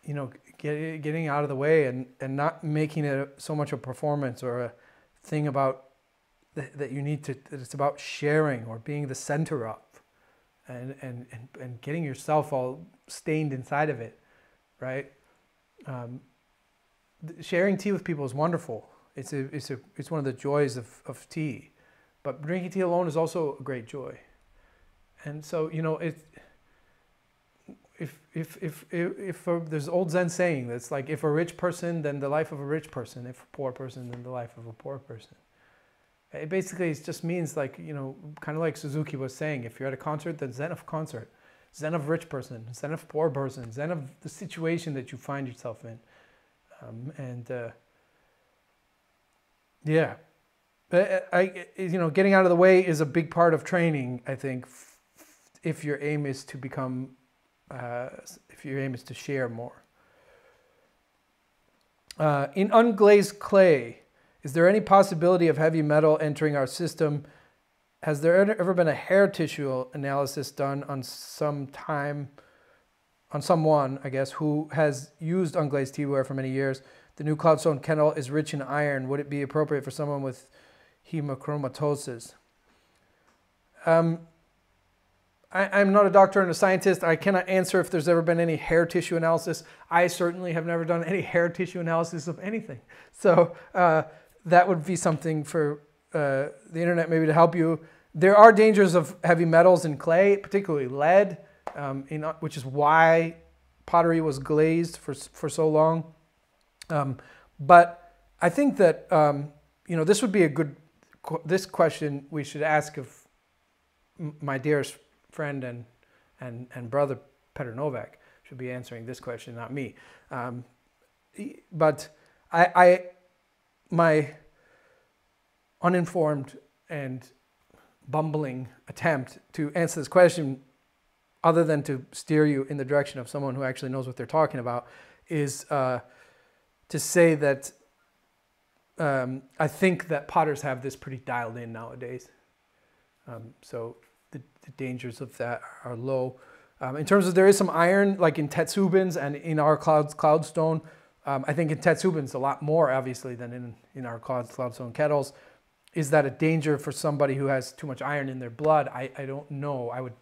you know, get, getting out of the way and, and not making it so much a performance or a thing about that, that you need to. That it's about sharing or being the center of, and and and, and getting yourself all stained inside of it, right? Um, sharing tea with people is wonderful. It's a it's a it's one of the joys of, of tea but drinking tea alone is also a great joy. And so, you know, it, if, if, if, if, if a, there's old Zen saying that's like, if a rich person, then the life of a rich person. If a poor person, then the life of a poor person. It basically just means like, you know, kind of like Suzuki was saying, if you're at a concert, then Zen of concert. Zen of rich person, Zen of poor person, Zen of the situation that you find yourself in. Um, and uh, yeah, but I, you know, getting out of the way is a big part of training. I think, if your aim is to become, uh, if your aim is to share more. Uh, in unglazed clay, is there any possibility of heavy metal entering our system? Has there ever been a hair tissue analysis done on some time, on someone, I guess, who has used unglazed teaware for many years? The new Cloudstone Kettle is rich in iron. Would it be appropriate for someone with hemochromatosis. Um, I, am not a doctor and a scientist. I cannot answer if there's ever been any hair tissue analysis. I certainly have never done any [LAUGHS] hair tissue analysis of anything. So uh, that would be something for uh, the internet maybe to help you. There are dangers of heavy metals in clay, particularly lead, um, in, which is why pottery was glazed for, for so long. Um, but I think that um, you know this would be a good this question we should ask of my dearest friend and, and, and brother, Peter Novak, should be answering this question, not me. Um, but I, my uninformed and bumbling attempt to answer this question, other than to steer you in the direction of someone who actually knows what they're talking about, is uh, to say that um, I think that potters have this pretty dialed in nowadays. Um, so the, the, dangers of that are low. Um, in terms of there is some iron, like in Tetsubins and in our cloud, cloudstone. Um, I think in Tetsubins a lot more, obviously, than in, in our cloud, cloudstone kettles. Is that a danger for somebody who has too much iron in their blood? I, I don't know. I would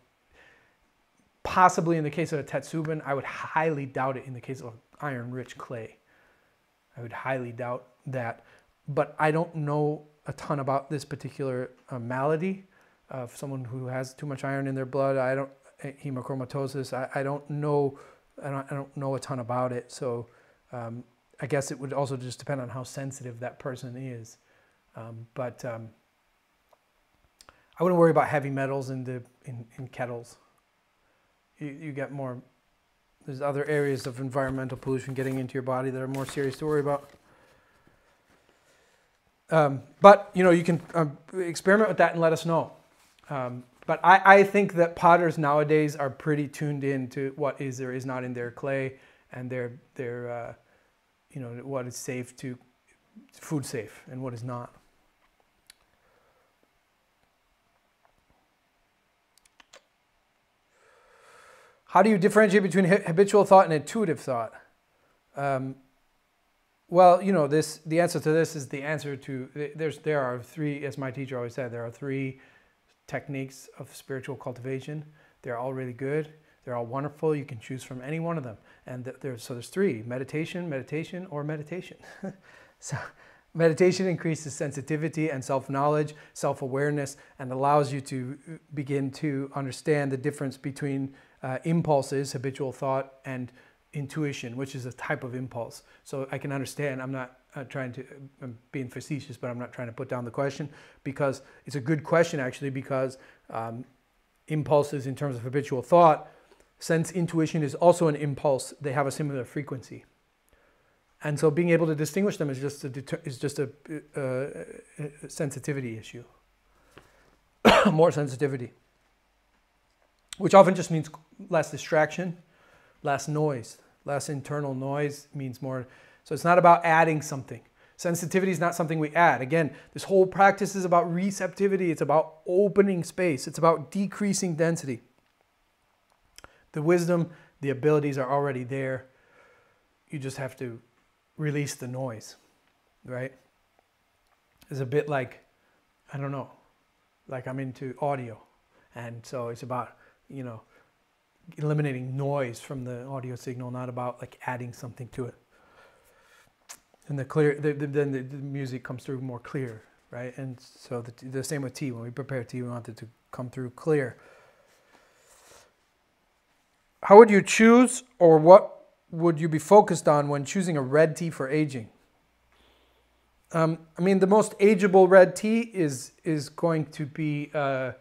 possibly in the case of a Tetsubin, I would highly doubt it in the case of iron-rich clay. I would highly doubt that. But I don't know a ton about this particular uh, malady of someone who has too much iron in their blood. I don't hemochromatosis. I, I don't know. I don't, I don't know a ton about it. So um, I guess it would also just depend on how sensitive that person is. Um, but um, I wouldn't worry about heavy metals in the in, in kettles. You, you get more. There's other areas of environmental pollution getting into your body that are more serious to worry about. Um, but you know, you can um, experiment with that and let us know. Um, but I, I, think that potters nowadays are pretty tuned in to what is or is not in their clay and their their uh, you know what is safe to food safe and what is not. How do you differentiate between habitual thought and intuitive thought? Um, well, you know, this the answer to this is the answer to there's there are three, as my teacher always said, there are three techniques of spiritual cultivation. They're all really good. They're all wonderful. You can choose from any one of them. And there's so there's three: meditation, meditation, or meditation. [LAUGHS] so meditation increases sensitivity and self-knowledge, self-awareness, and allows you to begin to understand the difference between uh, impulses, habitual thought, and intuition, which is a type of impulse. So I can understand, I'm not uh, trying to, I'm being facetious, but I'm not trying to put down the question because it's a good question actually because um, impulses in terms of habitual thought, since intuition is also an impulse, they have a similar frequency. And so being able to distinguish them is just a, is just a, uh, a sensitivity issue, [COUGHS] more sensitivity which often just means less distraction, less noise. Less internal noise means more. So it's not about adding something. Sensitivity is not something we add. Again, this whole practice is about receptivity. It's about opening space. It's about decreasing density. The wisdom, the abilities are already there. You just have to release the noise, right? It's a bit like, I don't know, like I'm into audio. And so it's about you know, eliminating noise from the audio signal, not about like adding something to it. And the clear, the, the, then the, music comes through more clear, right? And so the, the same with tea. When we prepare tea, we want it to come through clear. How would you choose, or what would you be focused on when choosing a red tea for aging? Um, I mean, the most ageable red tea is is going to be uh,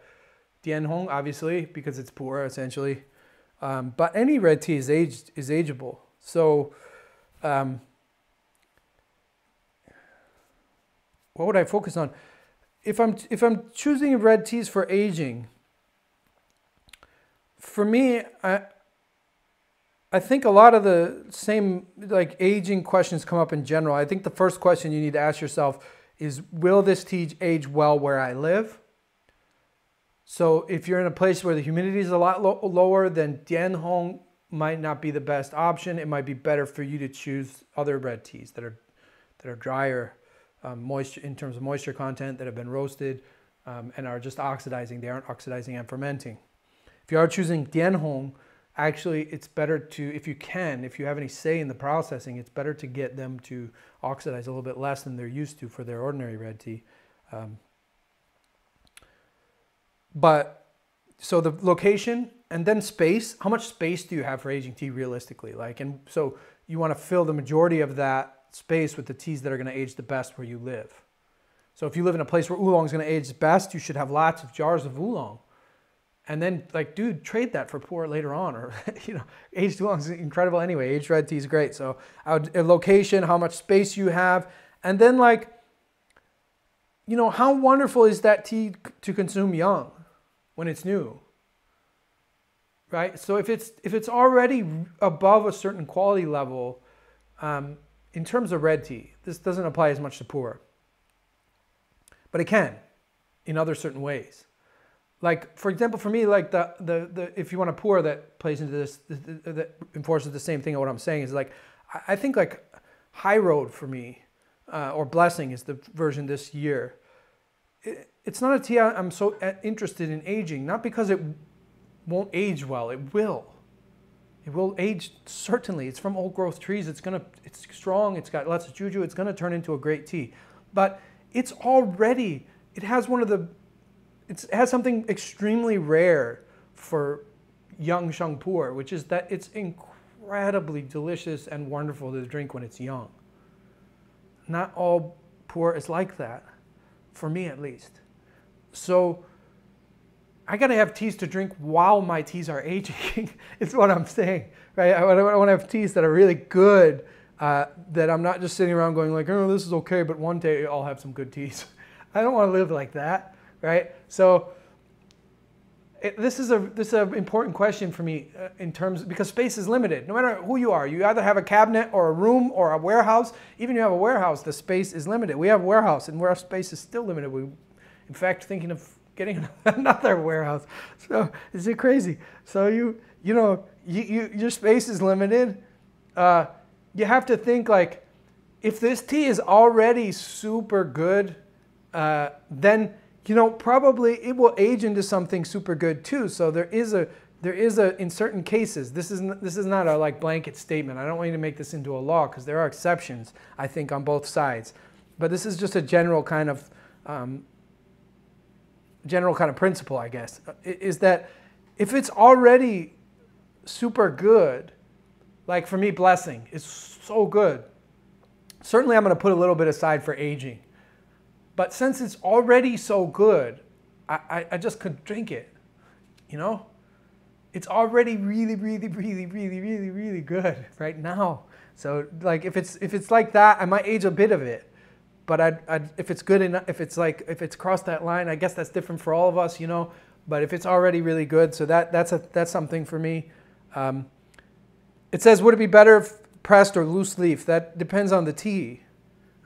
Dianhong, obviously, because it's pu'er essentially. Um, but any red tea is aged is ageable. So, um, what would I focus on? If I'm if I'm choosing red teas for aging, for me, I I think a lot of the same like aging questions come up in general. I think the first question you need to ask yourself is, will this tea age well where I live? So if you're in a place where the humidity is a lot lo lower, then Dianhong might not be the best option. It might be better for you to choose other red teas that are that are drier, um, moisture in terms of moisture content that have been roasted um, and are just oxidizing. They aren't oxidizing and fermenting. If you are choosing Dianhong, actually it's better to, if you can, if you have any say in the processing, it's better to get them to oxidize a little bit less than they're used to for their ordinary red tea. Um, but so the location and then space, how much space do you have for aging tea realistically? Like, and so you want to fill the majority of that space with the teas that are going to age the best where you live. So if you live in a place where oolong is going to age best, you should have lots of jars of oolong. And then like, dude, trade that for pu'er later on or, [LAUGHS] you know, aged oolong is incredible anyway. Aged red tea is great. So would, location, how much space you have. And then like, you know, how wonderful is that tea to consume young when it's new? Right? So if it's if it's already above a certain quality level, um, in terms of red tea, this doesn't apply as much to pu'er. But it can in other certain ways. Like, for example, for me, like the, the, the if you want to pu'er that plays into this, that enforces the same thing what I'm saying is like, I think like High Road for me, uh, or Blessing is the version this year. It, it's not a tea I'm so uh, interested in aging, not because it won't age well, it will. It will age certainly. It's from old growth trees. It's gonna, it's strong. It's got lots of juju. It's gonna turn into a great tea. But it's already, it has one of the, it has something extremely rare for young Sheng Pu'er, which is that it's incredibly delicious and wonderful to drink when it's young. Not all pu'er is like that, for me at least. So I gotta have teas to drink while my teas are aging. [LAUGHS] it's what I'm saying, right? I, want to have teas that are really good. Uh, that I'm not just sitting around going like, oh, this is okay, but one day I'll have some good teas. [LAUGHS] I don't want to live like that, right? So it, this is a this is an important question for me uh, in terms because space is limited. No matter who you are, you either have a cabinet or a room or a warehouse. Even if you have a warehouse, the space is limited. We have a warehouse, and warehouse space is still limited. We, in fact, thinking of getting [LAUGHS] another warehouse. So is it crazy? So you you know you, you your space is limited. Uh, you have to think like if this tea is already super good, uh, then you know probably it will age into something super good too. So there is a there is a in certain cases this is this is not a like blanket statement. I don't want you to make this into a law because there are exceptions I think on both sides, but this is just a general kind of um, general kind of principle, I guess, is that if it's already super good, like for me, blessing is so good. Certainly, I'm going to put a little bit aside for aging. But since it's already so good, I, I, I just could drink it. You know? It's already really, really, really, really, really, really good right now. So like if it's if it's like that, I might age a bit of it but I'd, I'd, if it's good enough, if it's like if it's crossed that line, I guess that's different for all of us, you know. But if it's already really good, so that that's a that's something for me. Um, it says, would it be better pressed or loose leaf? That depends on the tea.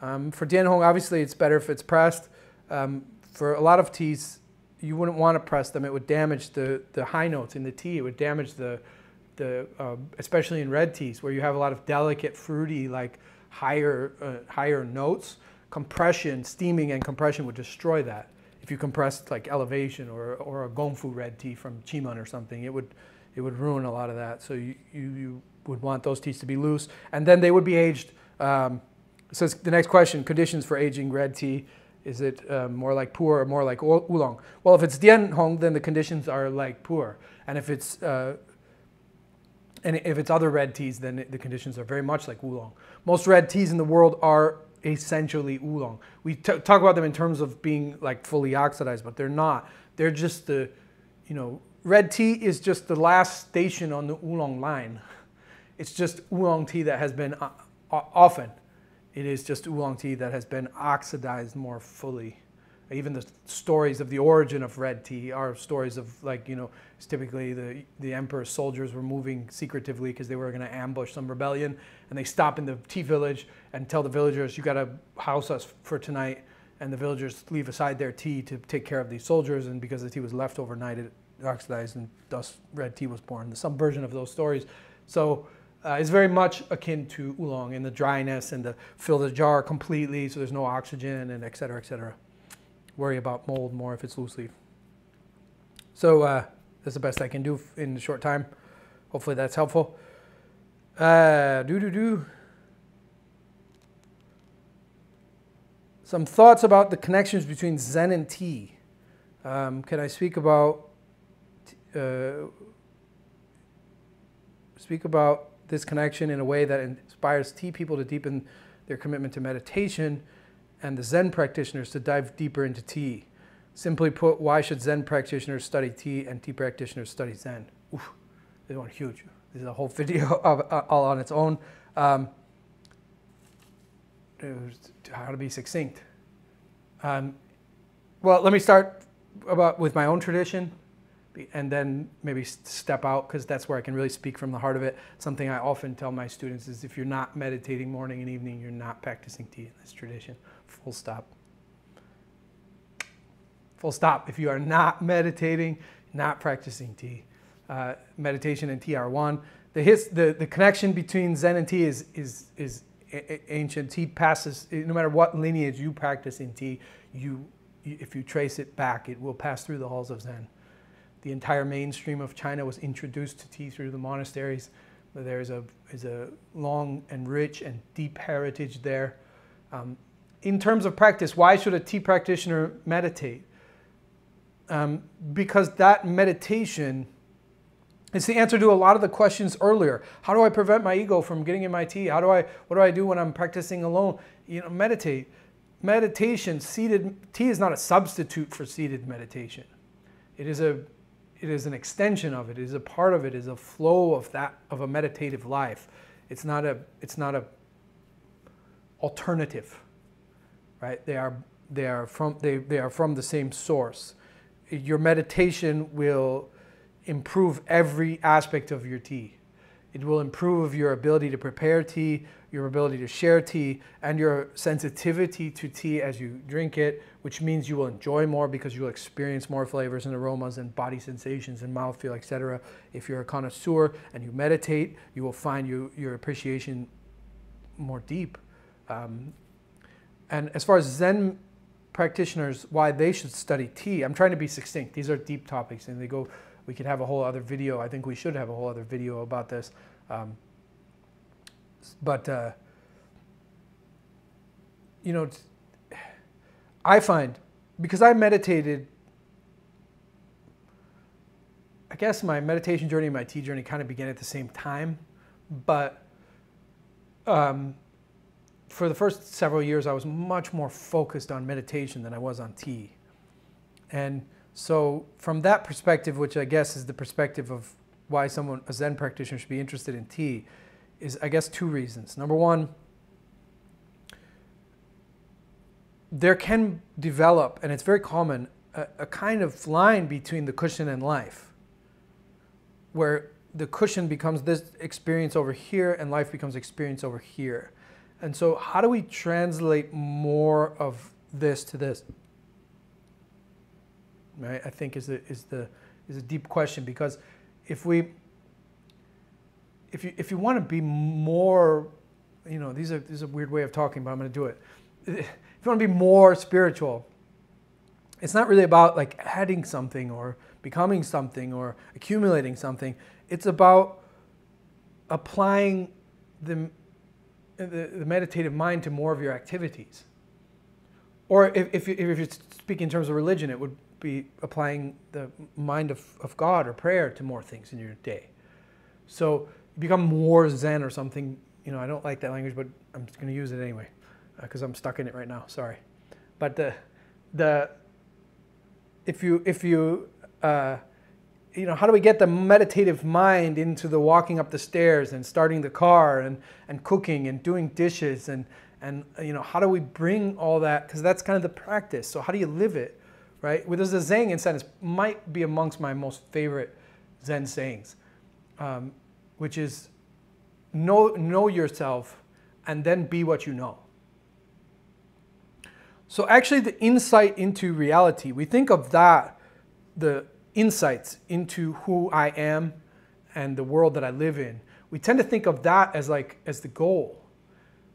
Um, for Dianhong, obviously, it's better if it's pressed. Um, for a lot of teas, you wouldn't want to press them. It would damage the the high notes in the tea. It would damage the the uh, especially in red teas where you have a lot of delicate, fruity, like higher uh, higher notes compression, steaming and compression would destroy that. If you compressed like elevation or, or a gongfu red tea from Qimen or something, it would, it would ruin a lot of that. So you, you, you would want those teas to be loose. And then they would be aged. Um, so the next question, conditions for aging red tea. Is it um, more like pu'er or more like oolong? Well, if it's dianhong, then the conditions are like pu'er. And if it's uh, and if it's other red teas, then the conditions are very much like oolong. Most red teas in the world are essentially oolong. We talk about them in terms of being like fully oxidized, but they're not. They're just the, you know, red tea is just the last station on the oolong line. It's just oolong tea that has been uh, often. It is just oolong tea that has been oxidized more fully. Even the stories of the origin of red tea are stories of like you know it's typically the the emperor's soldiers were moving secretively because they were going to ambush some rebellion and they stop in the tea village and tell the villagers you got to house us for tonight and the villagers leave aside their tea to take care of these soldiers and because the tea was left overnight it oxidized and thus red tea was born. Some version of those stories. So uh, it's very much akin to oolong in the dryness and the fill the jar completely so there's no oxygen and et cetera et cetera worry about mold more if it's loose leaf. So uh, that's the best I can do in a short time. Hopefully that's helpful. Uh, do do do. Some thoughts about the connections between Zen and tea. Um, can I speak about uh, speak about this connection in a way that inspires tea people to deepen their commitment to meditation? and the Zen practitioners to dive deeper into tea. Simply put, why should Zen practitioners study tea and tea practitioners study Zen? Oof, this one huge. This is a whole [LAUGHS] video of, uh, all on its own. Um, how to be succinct. Um, well, let me start about with my own tradition, and then maybe step out because that's where I can really speak from the heart of it. Something I often tell my students is if you're not meditating morning and evening, you're not practicing tea in this tradition. Full stop. Full stop. If you are not meditating, not practicing tea. Uh, meditation and tea are one. The, his, the, the connection between Zen and tea is, is, is ancient. Tea passes, no matter what lineage you practice in tea, you, if you trace it back, it will pass through the halls of Zen. The entire mainstream of China was introduced to tea through the monasteries. There is a, is a long and rich and deep heritage there. Um, in terms of practice, why should a tea practitioner meditate? Um, because that meditation is the answer to a lot of the questions earlier. How do I prevent my ego from getting in my tea? How do I, what do I do when I'm practicing alone? You know, meditate. Meditation, seated, tea is not a substitute for seated meditation. It is a, it is an extension of it. It is a part of it. It is a flow of that, of a meditative life. It's not a, it's not a alternative, right? They are, they are from, they, they are from the same source your meditation will improve every aspect of your tea. It will improve your ability to prepare tea, your ability to share tea, and your sensitivity to tea as you drink it, which means you will enjoy more because you'll experience more flavors and aromas and body sensations and mouthfeel, etc. If you're a connoisseur and you meditate, you will find you, your appreciation more deep. Um, and as far as Zen practitioners why they should study tea. I'm trying to be succinct. These are deep topics, and they go. We could have a whole other video. I think we should have a whole other video about this. Um, but uh, you know, I find because I meditated. I guess my meditation journey and my tea journey kind of began at the same time, but um, for the first several years, I was much more focused on meditation than I was on tea. And so, from that perspective, which I guess is the perspective of why someone, a Zen practitioner, should be interested in tea, is I guess two reasons. Number one, there can develop, and it's very common, a, a kind of line between the cushion and life, where the cushion becomes this experience over here and life becomes experience over here. And so, how do we translate more of this to this? Right, I think is the is the is a deep question because if we if you if you want to be more, you know, these are this is a weird way of talking, but I'm going to do it. If you want to be more spiritual, it's not really about like adding something or becoming something or accumulating something. It's about applying the the, the meditative mind to more of your activities. Or if, if, you, if you speak in terms of religion, it would be applying the mind of, of God or prayer to more things in your day. So you become more Zen or something. You know, I don't like that language, but I'm just going to use it anyway because uh, I'm stuck in it right now. Sorry. But the, the, if you, if you, uh, you know, how do we get the meditative mind into the walking up the stairs and starting the car and, and cooking and doing dishes and, and, you know, how do we bring all that? Because that's kind of the practice. So how do you live it, right? Well, there's a Zen in sentence, might be amongst my most favorite Zen sayings, um, which is know, know yourself and then be what you know. So actually the insight into reality, we think of that, the insights into who I am and the world that I live in. We tend to think of that as like as the goal.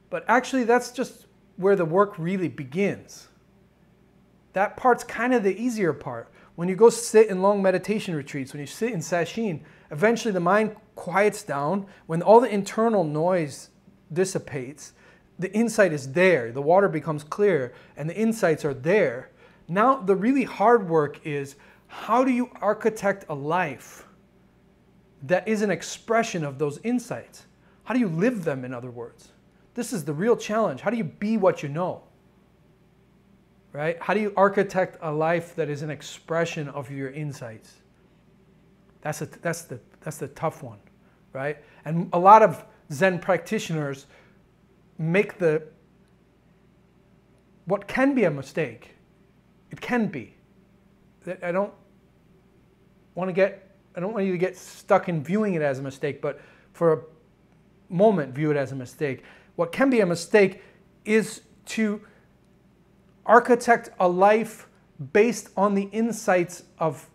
But actually that's just where the work really begins. That part's kind of the easier part. When you go sit in long meditation retreats, when you sit in sesshin, eventually the mind quiets down. When all the internal noise dissipates, the insight is there. The water becomes clear and the insights are there. Now, the really hard work is how do you architect a life that is an expression of those insights? How do you live them, in other words? This is the real challenge. How do you be what you know? Right? How do you architect a life that is an expression of your insights? That's, a, that's, the, that's the tough one, right? And a lot of Zen practitioners make the, what can be a mistake it can be. I don't want to get, I don't want you to get stuck in viewing it as a mistake, but for a moment, view it as a mistake. What can be a mistake is to architect a life based on the insights of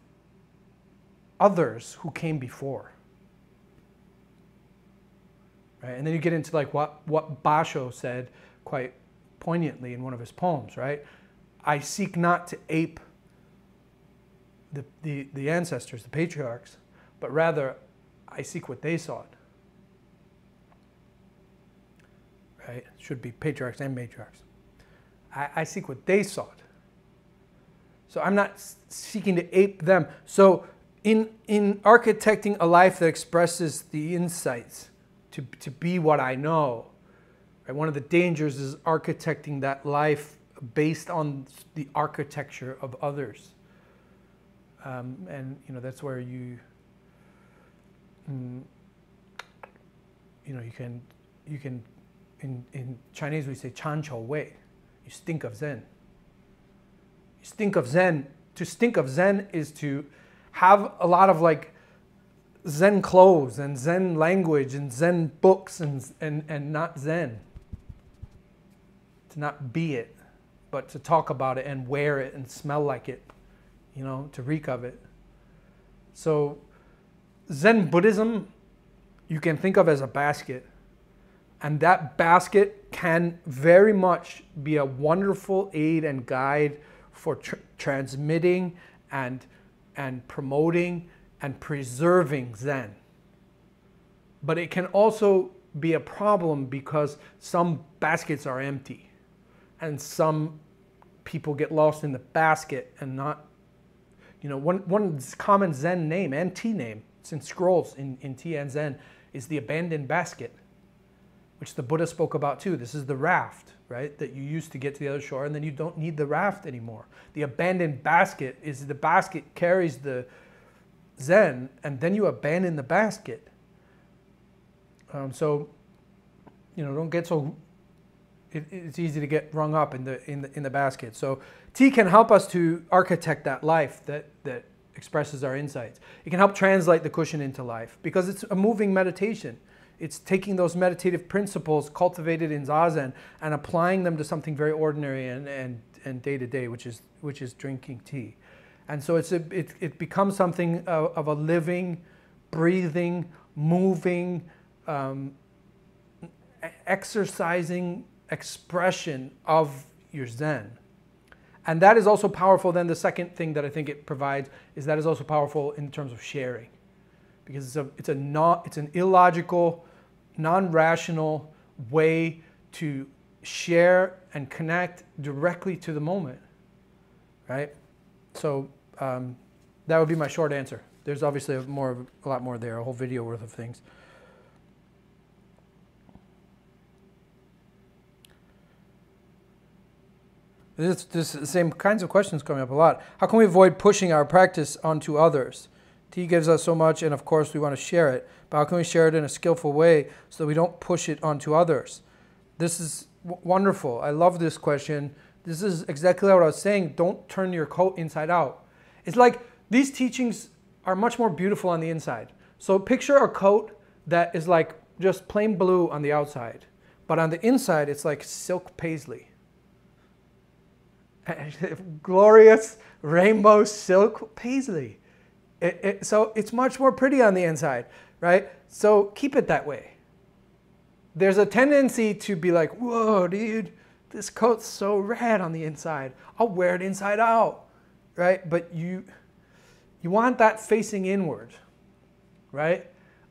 others who came before. Right? And then you get into like what, what Basho said quite poignantly in one of his poems, right? I seek not to ape the, the, the ancestors, the patriarchs, but rather I seek what they sought. Right? Should be patriarchs and matriarchs. I, I seek what they sought. So I'm not seeking to ape them. So in, in architecting a life that expresses the insights to, to be what I know, right, one of the dangers is architecting that life based on the architecture of others. Um, and you know that's where you, mm, you know, you can, you can, in, in Chinese we say chan chou wei, you stink of Zen. You stink of Zen. To stink of Zen is to have a lot of like Zen clothes and Zen language and Zen books and, and, and not Zen. To not be it, but to talk about it and wear it and smell like it, you know, to reek of it. So, Zen Buddhism, you can think of as a basket. And that basket can very much be a wonderful aid and guide for tr- transmitting and and promoting and preserving Zen. But it can also be a problem because some baskets are empty and some people get lost in the basket and not, you know, one, one common Zen name and tea name, in scrolls in, in tea and Zen, is the abandoned basket, which the Buddha spoke about too. This is the raft right? That you use to get to the other shore, and then you don't need the raft anymore. The abandoned basket is the basket carries the Zen, and then you abandon the basket. Um, so, you know, don't get so. It, it's easy to get rung up in the in the in the basket. So, tea can help us to architect that life that that expresses our insights. It can help translate the cushion into life because it's a moving meditation. It's taking those meditative principles cultivated in Zazen and applying them to something very ordinary and, and, and day to day, which is, which is drinking tea. And so it's a, it, it becomes something of, of a living, breathing, moving, um, exercising expression of your Zen. And that is also powerful. Then the second thing that I think it provides is that is also powerful in terms of sharing, because it's a it's a not it's an illogical non rational way to share and connect directly to the moment, right? So um, that would be my short answer. There's obviously a, more, a lot more there, a whole video worth of things. This, this the same kinds of questions coming up a lot. How can we avoid pushing our practice onto others? Tea gives us so much, and of course, we want to share it. But how can we share it in a skillful way so that we don't push it onto others? This is wonderful. I love this question. This is exactly what I was saying. Don't turn your coat inside out. It's like these teachings are much more beautiful on the inside. So picture a coat that is like just plain blue on the outside, but on the inside, it's like silk paisley. [LAUGHS] Glorious rainbow silk paisley. It, it, so it's much more pretty on the inside, right? So keep it that way. There's a tendency to be like, whoa, dude, this coat's so rad on the inside. I'll wear it inside out, right? But you, you want that facing inward, right?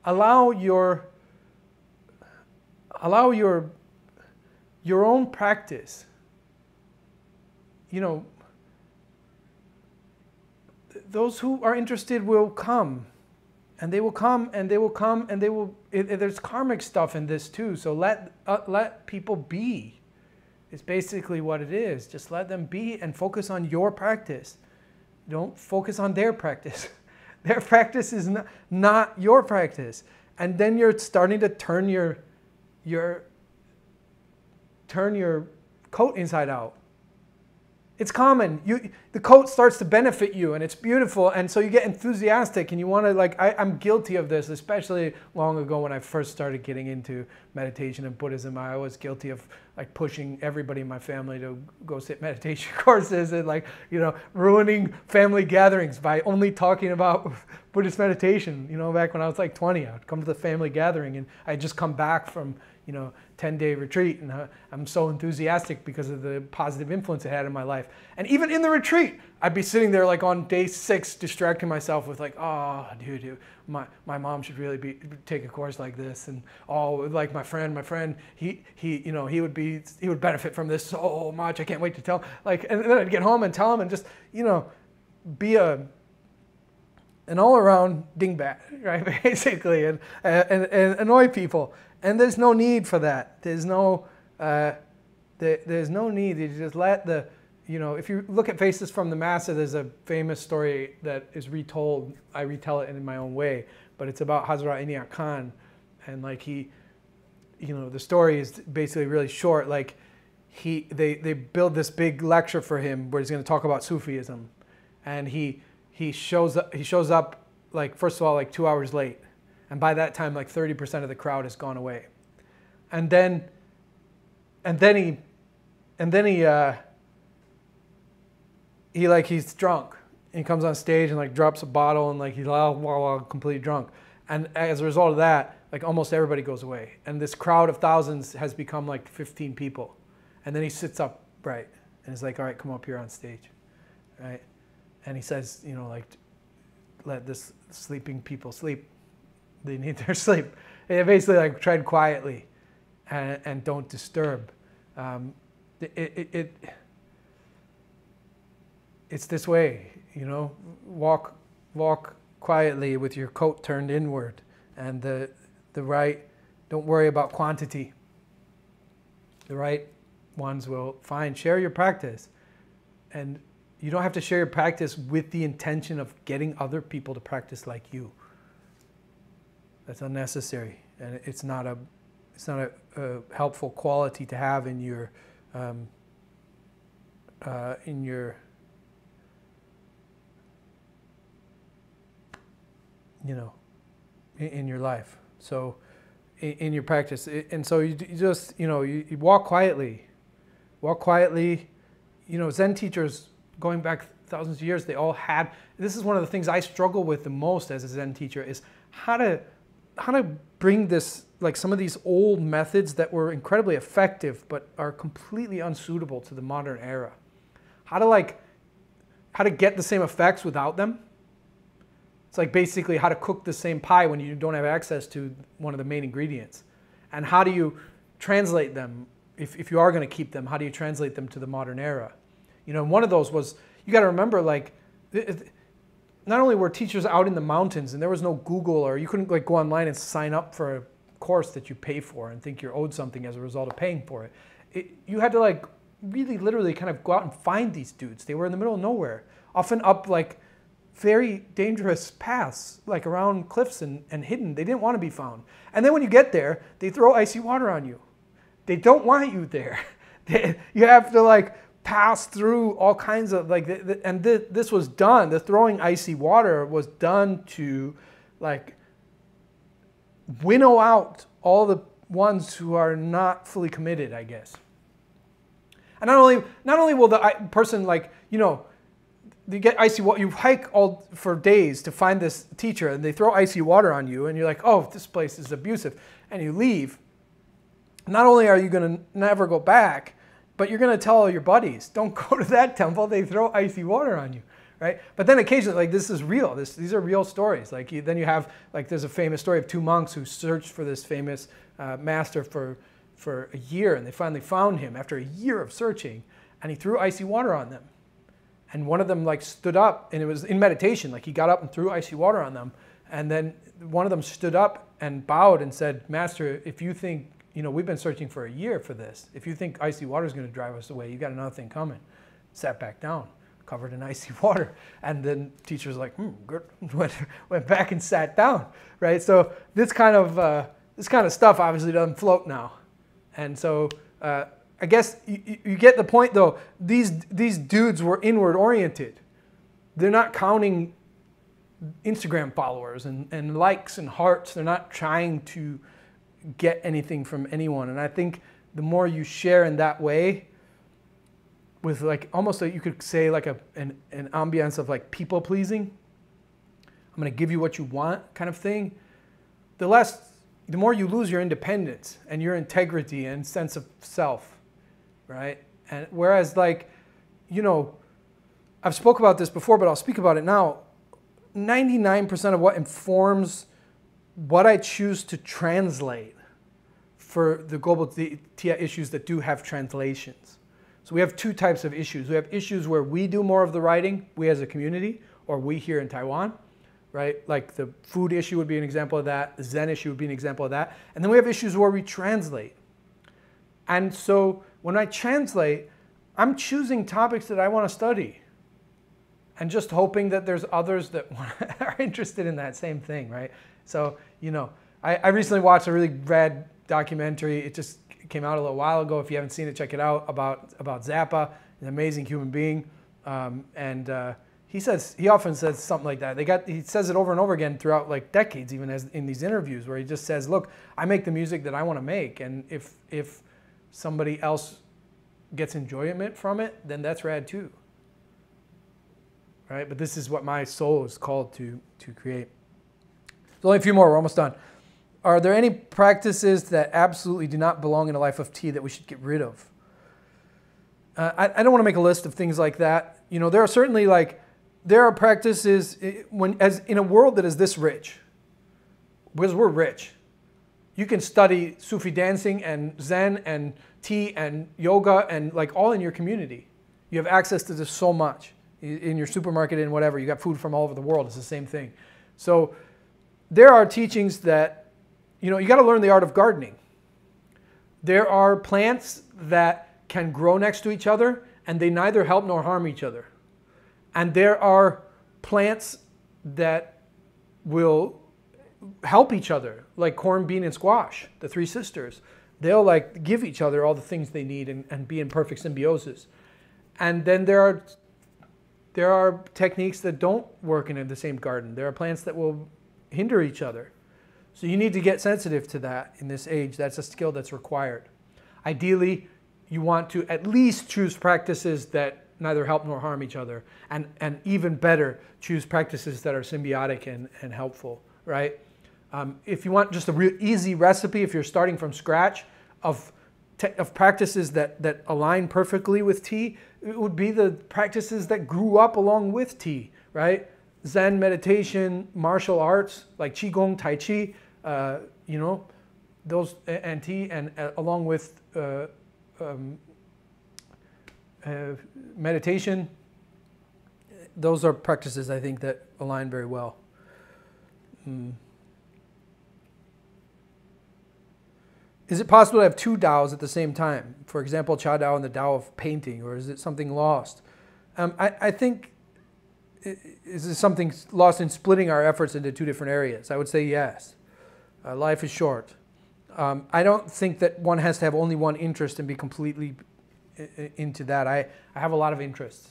Allow your, allow your, your own practice, you know, those who are interested will come and they will come and they will come and they will it, it, there's karmic stuff in this too. So let uh, let people be it's basically what it is. Just let them be and focus on your practice. Don't focus on their practice. [LAUGHS] Their practice is not, not your practice. And then you're starting to turn your your turn your coat inside out It's common. You, the coat starts to benefit you, and it's beautiful, and so you get enthusiastic, and you want to like. I, I'm guilty of this, especially long ago when I first started getting into meditation and Buddhism. I was guilty of like pushing everybody in my family to go sit [LAUGHS] meditation courses and like you know ruining family gatherings by only talking about [LAUGHS] Buddhist meditation. You know, back when I was like 20, I'd come to the family gathering, and I'd just come back from you know 10 day retreat and uh, i'm so enthusiastic because of the positive influence it had in my life and even in the retreat i'd be sitting there like on day six distracting myself with like oh dude, dude my, my mom should really be take a course like this and oh like my friend my friend he he you know he would be he would benefit from this so much i can't wait to tell like and then i'd get home and tell him and just you know be a an all-around dingbat, [LAUGHS] right? Basically, and, and, and annoy people. And there's no need for that. There's no, uh, there, there's no need. You just let the, you know, if you look at Faces from the Master, there's a famous story that is retold. I retell it in my own way, but it's about Hazrat Inayat Khan, and like he, you know, the story is basically really short. Like he, they, they build this big lecture for him where he's going to talk about Sufism, and he, he shows up. He shows up like first of all like two hours late and by that time, like 30% of the crowd has gone away. And then, and then he, and then he, uh, he like, he's drunk. He comes on stage and like drops a bottle and like he's all, all, all completely drunk. And as a result of that, like almost everybody goes away. And this crowd of thousands has become like 15 people. And then he sits up, right? And he's like, all right, come up here on stage, right? And he says, you know, like, let this sleeping people sleep they need their [LAUGHS] sleep. They basically like tread quietly and, and don't disturb. Um, it, it, it, it's this way, you know, walk, walk quietly with your coat turned inward and the, the right, don't worry about quantity. The right ones will find, share your practice. And you don't have to share your practice with the intention of getting other people to practice like you. That's unnecessary, and it's not a it's not a, a helpful quality to have in your um, uh, in your you know in, in your life. So in, in, your practice, and so you, you just you know you, you walk quietly, walk quietly. You know, Zen teachers going back thousands of years, they all had. This is one of the things I struggle with the most as a Zen teacher is how to how to bring this like some of these old methods that were incredibly effective but are completely unsuitable to the modern era? How to like how to get the same effects without them? It's like basically how to cook the same pie when you don't have access to one of the main ingredients. And how do you translate them? If, if you are going to keep them how do you translate them to the modern era? You know one of those was you got to remember like not only were teachers out in the mountains and there was no Google or you couldn't like go online and sign up for a course that you pay for and think you're owed something as a result of paying for it. it. You had to like really literally kind of go out and find these dudes. They were in the middle of nowhere, often up like very dangerous paths, like around cliffs and, and hidden. They didn't want to be found. And then when you get there, they throw icy water on you. They don't want you there. [LAUGHS] They, you have to like passed through all kinds of like and this was done the throwing icy water was done to like winnow out all the ones who are not fully committed i guess. And not only not only will the person like you know you get icy water you hike all for days to find this teacher and they throw icy water on you and you're like oh this place is abusive and you leave. Not only are you going to never go back but you're going to tell all your buddies, don't go to that temple. They throw icy water on you, right? But then occasionally, like this is real. This, these are real stories. Like you, then you have, like there's a famous story of two monks who searched for this famous uh, master for, for a year, and they finally found him after a year of searching, and he threw icy water on them. And one of them like stood up, and it was in meditation. Like he got up and threw icy water on them, and then one of them stood up and bowed and said, "Master, if you think you know, we've been searching for a year for this. If you think icy water is going to drive us away, you got another thing coming. Sat back down, covered in [LAUGHS] icy water. And then teacher's like, hmm, good. [LAUGHS] Went, went back and sat down, right? So this kind of, uh, this kind of stuff obviously doesn't float now. And so uh, I guess you, you- get the point though. These these dudes were inward oriented. They're not counting Instagram followers and, and likes and hearts. They're not trying to get anything from anyone. And I think the more you share in that way, with like almost like you could say like a an, an ambiance of like people pleasing. I'm gonna give you what you want kind of thing. The less the more you lose your independence and your integrity and sense of self, right? And whereas like, you know, I've spoke about this before, but I'll speak about it now. 99% of what informs what I choose to translate for the Global Tea Hut issues that do have translations. So we have two types of issues. We have issues where we do more of the writing, we as a community, or we here in Taiwan, right? Like the food issue would be an example of that. The Zen issue would be an example of that. And then we have issues where we translate. And so when I translate, I'm choosing topics that I want to study and just hoping that there's others that [LAUGHS] are interested in that same thing, right? So, you know, I, I recently watched a really rad documentary. It just came out a little while ago. If you haven't seen it, check it out about, about Zappa, an amazing human being. Um, and uh, he says, he often says something like that. They got, he says it over and over again throughout like decades, even as in these interviews where he just says, look, I make the music that I want to make. And if, if somebody else gets enjoyment from it, then that's rad too right? But this is what my soul is called to, to create. There's only a few more, we're almost done. Are there any practices that absolutely do not belong in a life of tea that we should get rid of? Uh, I, I don't want to make a list of things like that. You know, there are certainly like, there are practices eh, when, as in a world that is this rich, because we're rich, you can study Sufi dancing and Zen and tea and yoga and like all in your community. You have access to this so much in your supermarket and whatever. You got food from all over the world. It's the same thing. So there are teachings that, you know, you got to learn the art of gardening. There are plants that can grow next to each other and they neither help nor harm each other. And there are plants that will help each other, like corn, bean, and squash, the three sisters. They'll like give each other all the things they need and, and be in perfect symbiosis. And then there are there are techniques that don't work in the same garden. There are plants that will hinder each other. So you need to get sensitive to that in this age. That's a skill that's required. Ideally, you want to at least choose practices that neither help nor harm each other. And, and even better, choose practices that are symbiotic and, and helpful, right? Um, if you want just a real easy recipe, if you're starting from scratch of, of practices that, that align perfectly with tea, it would be the practices that grew up along with tea, right? Zen meditation, martial arts like Qigong, Tai Chi, uh, you know, those and tea, and uh, along with uh, um, uh, meditation, those are practices I think that align very well. Mm. Is it possible to have two Taos at the same time? For example, Cha Dao and the Tao of painting, or is it something lost? Um, I, I, think is this something lost in splitting our efforts into two different areas? I would say yes. Uh, life is short. Um, I don't think that one has to have only one interest and be completely into that. I, I have a lot of interests.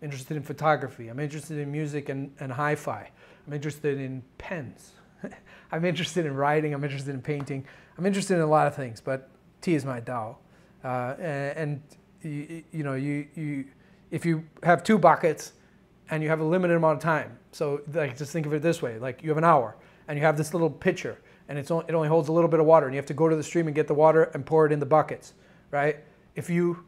I'm interested in photography. I'm interested in music and, and hi-fi. I'm interested in pens. [LAUGHS] I'm interested in writing. I'm interested in painting. I'm interested in a lot of things, but tea is my Tao. Uh, and, and you, you, know, you, you, if you have two buckets and you have a limited amount of time, so like just think of it this way: like you have an hour and you have this little pitcher, and it's only, it only holds a little bit of water, and you have to go to the stream and get the water and pour it in the buckets, right? If you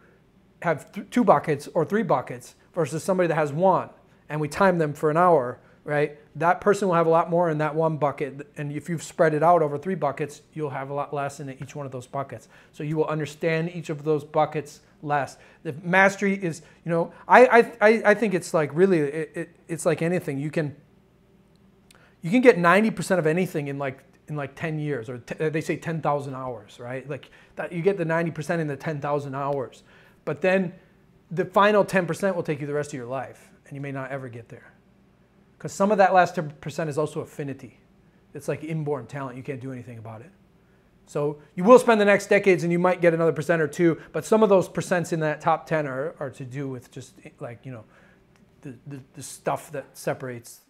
have th two buckets or three buckets versus somebody that has one, and we time them for an hour, right? That person will have a lot more in that one bucket. And if you've spread it out over three buckets, you'll have a lot less in each one of those buckets. So you will understand each of those buckets less. The mastery is, you know, I, I, I think it's like really, it, it, it's like anything. You can, you can get 90% of anything in like, in like 10 years, or uh, they say 10,000 hours, right? Like that, you get the 90% in the 10,000 hours. But then the final 10% will take you the rest of your life, and you may not ever get there. Because some of that last 10% is also affinity. It's like inborn talent. You can't do anything about it. So you will spend the next decades and you might get another percent or two, but some of those percents in that top 10 are, are to do with just like, you know, the, the, the stuff that separates,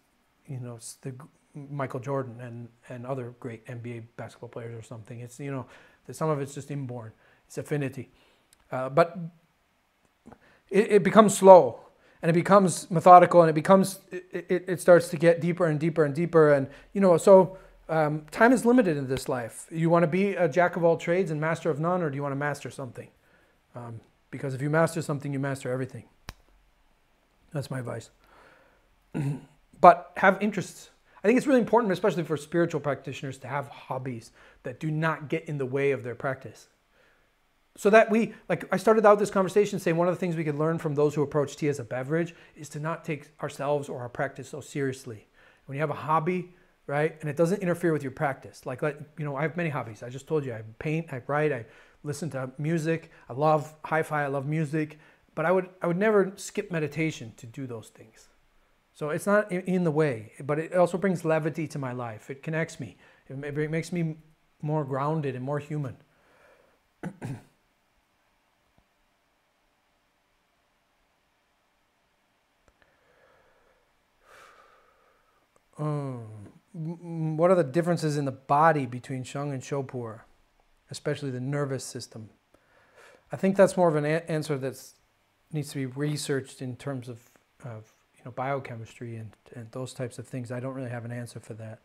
you know, the Michael Jordan and, and other great NBA basketball players or something. It's, you know, some of it's just inborn. It's affinity. Uh, but it, it becomes slow and it becomes methodical and it becomes, it, it, it starts to get deeper and deeper and deeper. And, you know, so um, time is limited in this life. You want to be a jack of all trades and master of none, or do you want to master something? Um, because if you master something, you master everything. That's my advice. [CLEARS THROAT] but have interests. I think it's really important, especially for spiritual practitioners, to have hobbies that do not get in the way of their practice. So that we, like, I started out this conversation saying one of the things we could learn from those who approach tea as a beverage is to not take ourselves or our practice so seriously. When you have a hobby, right? And it doesn't interfere with your practice. Like, you know, I have many hobbies. I just told you I paint, I write, I listen to music. I love hi-fi. I love music, but I would I would never skip meditation to do those things. So it's not in the way, but it also brings levity to my life. It connects me. It makes me more grounded and more human. um [CLEARS THROAT] what are the differences in the body between Sheng and Shou pu'er, especially the nervous system? I think that's more of an answer that needs to be researched in terms of, of you know biochemistry and, and those types of things. I don't really have an answer for that.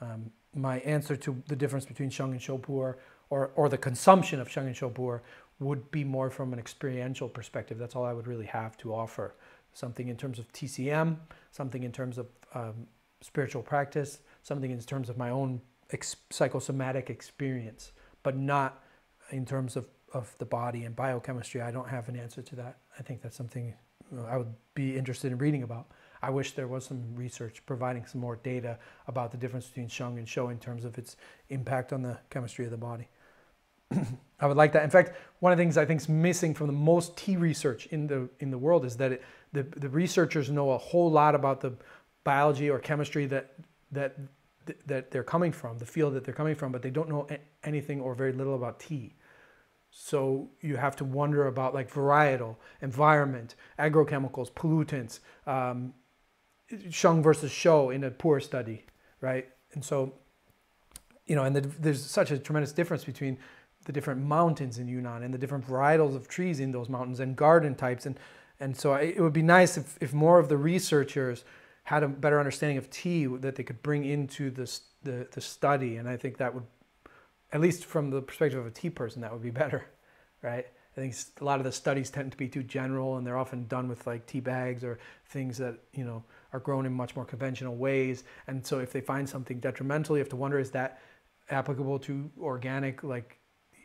Um, my answer to the difference between Sheng and Shou pu'er or, or the consumption of Sheng and Shou pu'er would be more from an experiential perspective. That's all I would really have to offer. Something in terms of TCM, something in terms of um, spiritual practice, something in terms of my own ex- psychosomatic experience, but not in terms of, of the body and biochemistry. I don't have an answer to that. I think that's something I would be interested in reading about. I wish there was some research providing some more data about the difference between Sheng and Shou in terms of its impact on the chemistry of the body. [CLEARS THROAT] I would like that. In fact, one of the things I think is missing from the most tea research in the in the world is that it, the the researchers know a whole lot about the biology or chemistry that that that they're coming from, the field that they're coming from, but they don't know anything or very little about tea. So you have to wonder about like varietal, environment, agrochemicals, pollutants, um, Sheng versus Shou in a pu'er study, right? And so, you know, and the, there's such a tremendous difference between the different mountains in Yunnan and the different varietals of trees in those mountains and garden types. And, and so it would be nice if, if more of the researchers had a better understanding of tea that they could bring into this, the, the study. And I think that would, at least from the perspective of a tea person, that would be [LAUGHS] better, right? I think a lot of the studies tend to be too general and they're often done with like tea bags or things that, you know, are grown in much more conventional ways. And so if they find something detrimental, you have to wonder, is that applicable to organic, like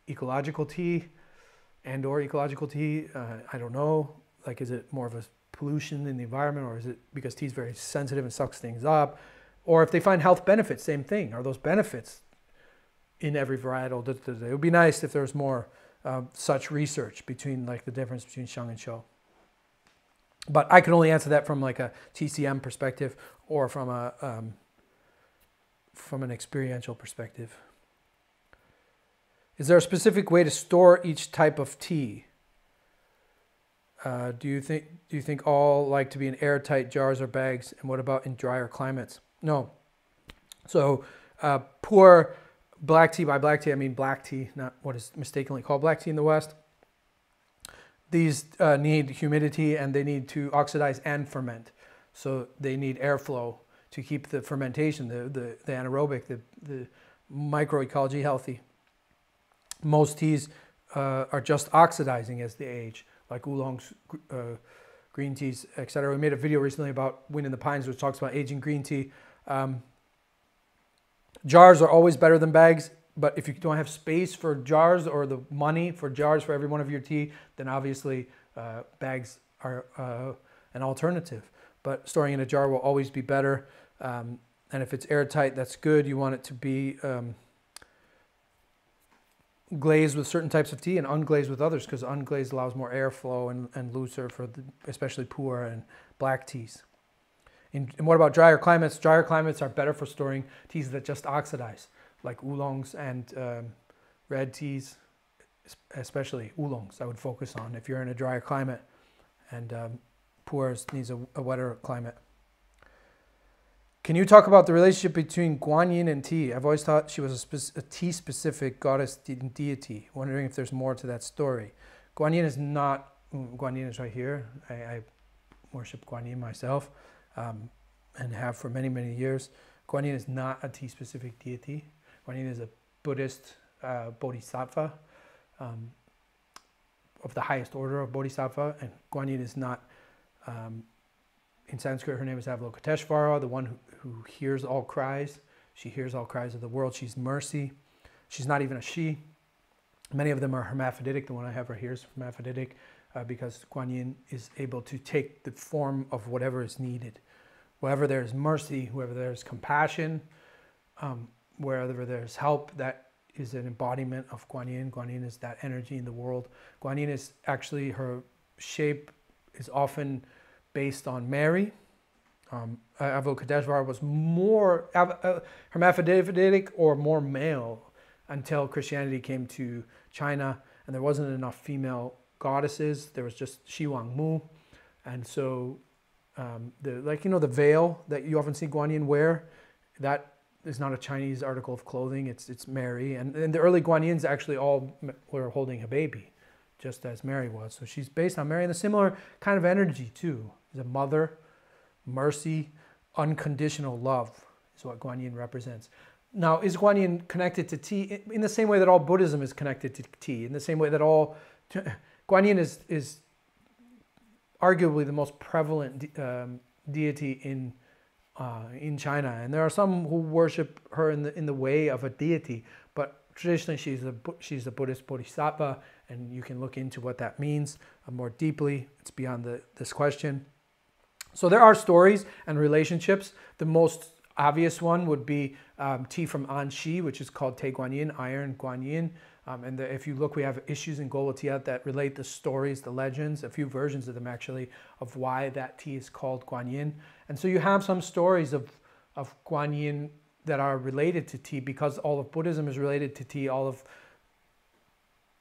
ecological tea and or ecological tea? Uh, I don't know. Like, is it more of a pollution in the environment, or is it because tea is very sensitive and sucks things up? Or if they find health benefits, same thing. Are those benefits in every varietal? It would be nice if there was more uh, such research between like the difference between Sheng and Shou. But I can only answer that from like a TCM perspective or from a um, from an experiential perspective. Is there a specific way to store each type of tea? Uh, do you think do you think all like to be in airtight jars or bags? And what about in drier climates? No. So uh, Pu'er black tea by black tea I mean black tea, not what is mistakenly called black tea in the West. These uh, need humidity and they need to oxidize and ferment. So they need airflow to keep the fermentation, the, the, the anaerobic, the, the microecology healthy. Most teas uh, are just oxidizing as they age like oolongs, uh, green teas, etc. We made a video recently about Wind in the Pines, which talks about aging green tea. Um, jars are always better than bags, but if you don't have space for jars or the money for jars for every one of your tea, then obviously uh, bags are uh, an alternative. But storing in a jar will always be better. Um, and if it's airtight, that's good. You want it to be um, glazed with certain types of tea and unglazed with others because unglazed allows more airflow and, and looser for the, especially Pu'er and black teas. In, and what about drier climates? Drier climates are better for storing teas that just oxidize, like oolongs and um, red teas, especially oolongs, I would focus on if you're in a drier climate, and um, pu'er needs a, a wetter climate. Can you talk about the relationship between Guan Yin and tea? I've always thought she was a, spec- a tea-specific goddess de- deity. Wondering if there's more to that story. Guan Yin is not. mm, Guan Yin is right here. I, I worship Guan Yin myself, um, and have for many many years. Guan Yin is not a tea-specific deity. Guan Yin is a Buddhist uh, bodhisattva um, of the highest order of bodhisattva, and Guan Yin is not. Um, in Sanskrit, her name is Avalokiteshvara, the one who, who hears all cries. She hears all cries of the world. She's mercy. She's not even a she. Many of them are hermaphroditic. The one I have right here is hermaphroditic uh, because Guan Yin is able to take the form of whatever is needed. Wherever there's mercy, wherever there's compassion, um, wherever there's help, that is an embodiment of Guan Yin. Guan Yin is that energy in the world. Guan Yin is actually her shape is often based on Mary. Um, Avalokiteshvara was more uh, hermaphroditic or more male until Christianity came to China, and there wasn't enough female goddesses. There was just Xi Wang Mu, and so um, the like you know the veil that you often see Guan Yin wear, that is not a Chinese article of clothing. It's it's Mary, and, and the early Guan Yins actually all were holding a baby, just as Mary was. So she's based on Mary, and a similar kind of energy too. Is a mother, mercy, unconditional love is what Guanyin represents. Now, is Guanyin connected to tea in the same way that all Buddhism is connected to tea? In the same way that all [LAUGHS] Guanyin is is arguably the most prevalent um, deity in uh, in China, and there are some who worship her in the in the way of a deity, but traditionally she's a she's a Buddhist bodhisattva, and you can look into what that means uh, more deeply. It's beyond the, this question. So there are stories and relationships. The most obvious one would be um, tea from Anxi, which is called Tie Guan Yin, Iron Guan Yin. Um, and the, if you look, we have issues in Tea that relate the stories, the legends, a few versions of them actually, of why that tea is called Guan Yin. And so you have some stories of, of Guan Yin that are related to tea because all of Buddhism is related to tea, all of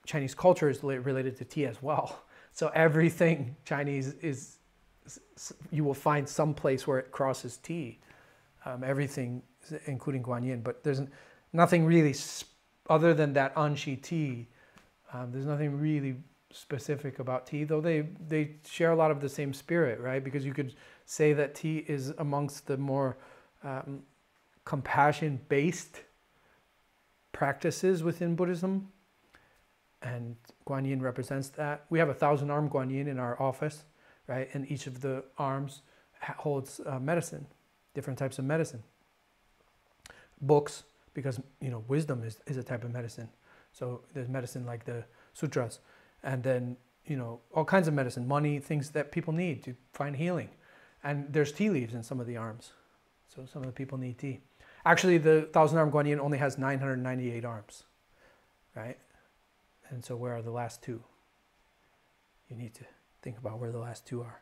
Chinese culture is related to tea as well. [LAUGHS] So everything Chinese is, you will find some place where it crosses tea. Um, everything, including Guan Yin, but there's nothing really other than that Anxi tea. Um, there's nothing really specific about tea, though they they share a lot of the same spirit, right? Because you could say that tea is amongst the more um, compassion-based practices within Buddhism, and Guanyin represents that. We have a thousand-arm Guanyin in our office, right? And each of the arms holds uh, medicine, different types of medicine. Books, because you know wisdom is, is a type of medicine. So there's medicine like the sutras, and then you know all kinds of medicine, money, things that people need to find healing. And there's tea leaves in some of the arms, so some of the people need tea. Actually, the thousand arm Guan Yin only has 998 arms, right? And so where are the last two? You need to think about where the last two are.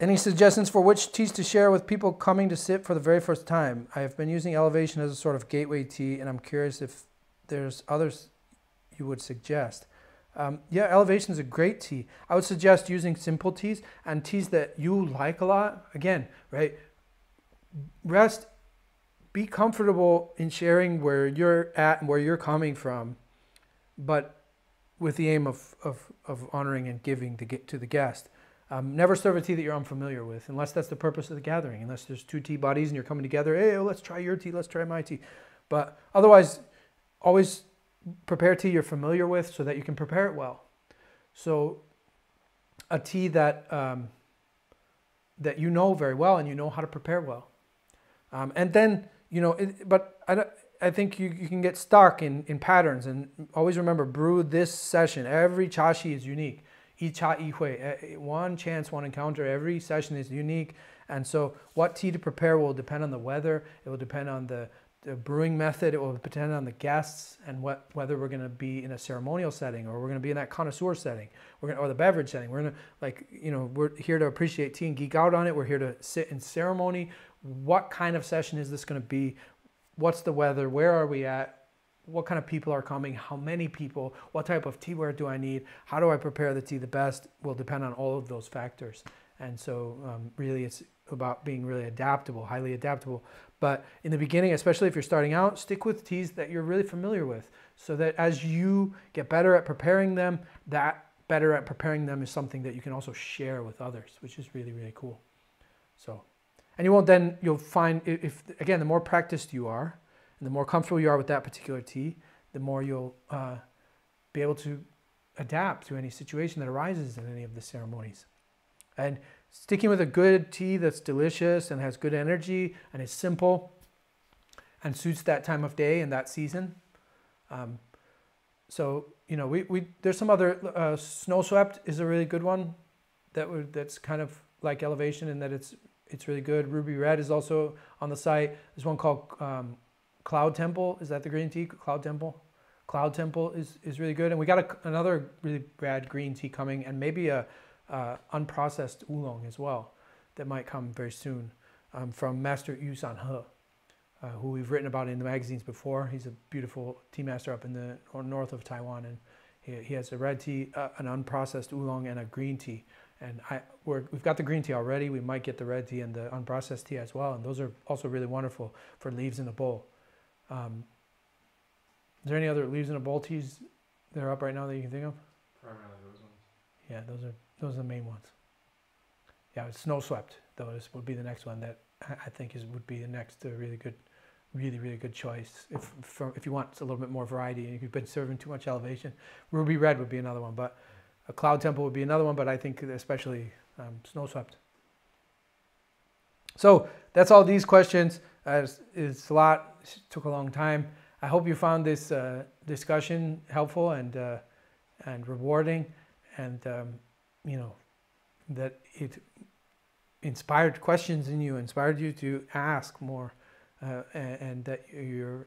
Any suggestions for which teas to share with people coming to sit for the very first time? I have been using elevation as a sort of gateway tea, and I'm curious if there's others you would suggest. Um, yeah, elevation is a great tea. I would suggest using simple teas and teas that you like a lot. Again, right? Rest, be comfortable in sharing where you're at and where you're coming from, but with the aim of, of, of honoring and giving to, get to the guest. Um, never serve a tea that you're unfamiliar with, unless that's the purpose of the gathering. Unless there's two tea bodies and you're coming together, hey, oh, let's try your tea, let's try my tea. But otherwise, always prepare tea you're familiar with so that you can prepare it well. So, a tea that um, that you know very well and you know how to prepare well, um, and then you know. It, but I don't, I think you, you can get stuck in, in patterns and always remember brew this session. Every chaxi is unique. Cha hui. One chance, one encounter. Every session is unique. And so what tea to prepare will depend on the weather. It will depend on the, the brewing method. It will depend on the guests and what, whether we're going to be in a ceremonial setting or we're going to be in that connoisseur setting gonna, or the beverage setting. We're going to like, you know, we're here to appreciate tea and geek out on it. We're here to sit in ceremony. What kind of session is this going to be? What's the weather? Where are we at? what kind of people are coming, how many people, what type of teaware do I need, how do I prepare the tea the best will depend on all of those factors. And so, um, really, it's about being really adaptable, highly adaptable. But in the beginning, especially if you're starting out, stick with teas that you're really familiar with so that as you get better at preparing them, that better at preparing them is something that you can also share with others, which is really, really cool. So, and you won't then, you'll find if, again, the more practiced you are and the more comfortable you are with that particular tea, the more you'll uh, be able to adapt to any situation that arises in any of the ceremonies. And sticking with a good tea that's delicious and has good energy and is simple and suits that time of day and that season. Um, so you know, we, we there's some other uh, snow swept is a really good one that would that's kind of like elevation in that it's it's really good. Ruby red is also on the site. There's one called um, Cloud Temple. Is that the green tea? Cloud Temple. Cloud Temple is, is really good, and we got a, another really rad green tea coming, and maybe a uh, unprocessed oolong as well that might come very soon um, from Master Yu San He, uh, who we've written about in the magazines before. He's a beautiful tea master up in the north of Taiwan, and he, he has a red tea, uh, an unprocessed oolong, and a green tea. And I, we have got the green tea already. We might get the red tea and the unprocessed tea as well. And those are also really wonderful for leaves in a bowl. Um, is there any other leaves in a bowl teas that are up right now that you can think of? Primarily those ones. Yeah, those are those are the main ones. Yeah, snow swept. Though this would be the next one that I think is would be the next uh, really good, really really good choice. If for, if you want a little bit more variety and you've been serving too much elevation, ruby red would be another one. But a cloud temple would be another one. But I think especially um, snow swept. So that's all these questions. Uh, it's, it's, a lot. It took a long time. I hope you found this uh, discussion helpful and uh, and rewarding. And um, you know, that it inspired questions in you, inspired you to ask more, uh, and, and, that you're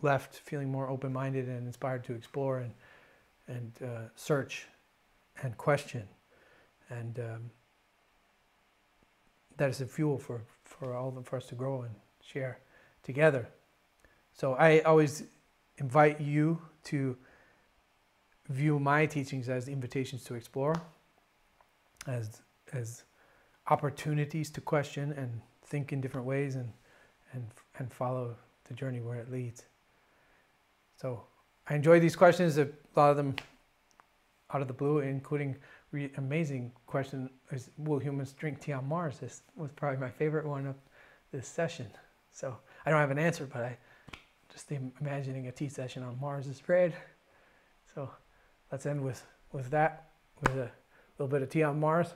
left feeling more open-minded and inspired to explore and and uh, search and question, and um, that is a fuel for for all of for us to grow and share together. So I always invite you to view my teachings as invitations to explore, as as opportunities to question and think in different ways and and and follow the journey where it leads. So I enjoy these questions. A lot of them out of the blue, including amazing question: Is will humans drink tea on Mars? This was probably my favorite one of this session. So I don't have an answer, but I just imagining a tea session on Mars is great. So let's end with, with that, with a little bit of tea on Mars.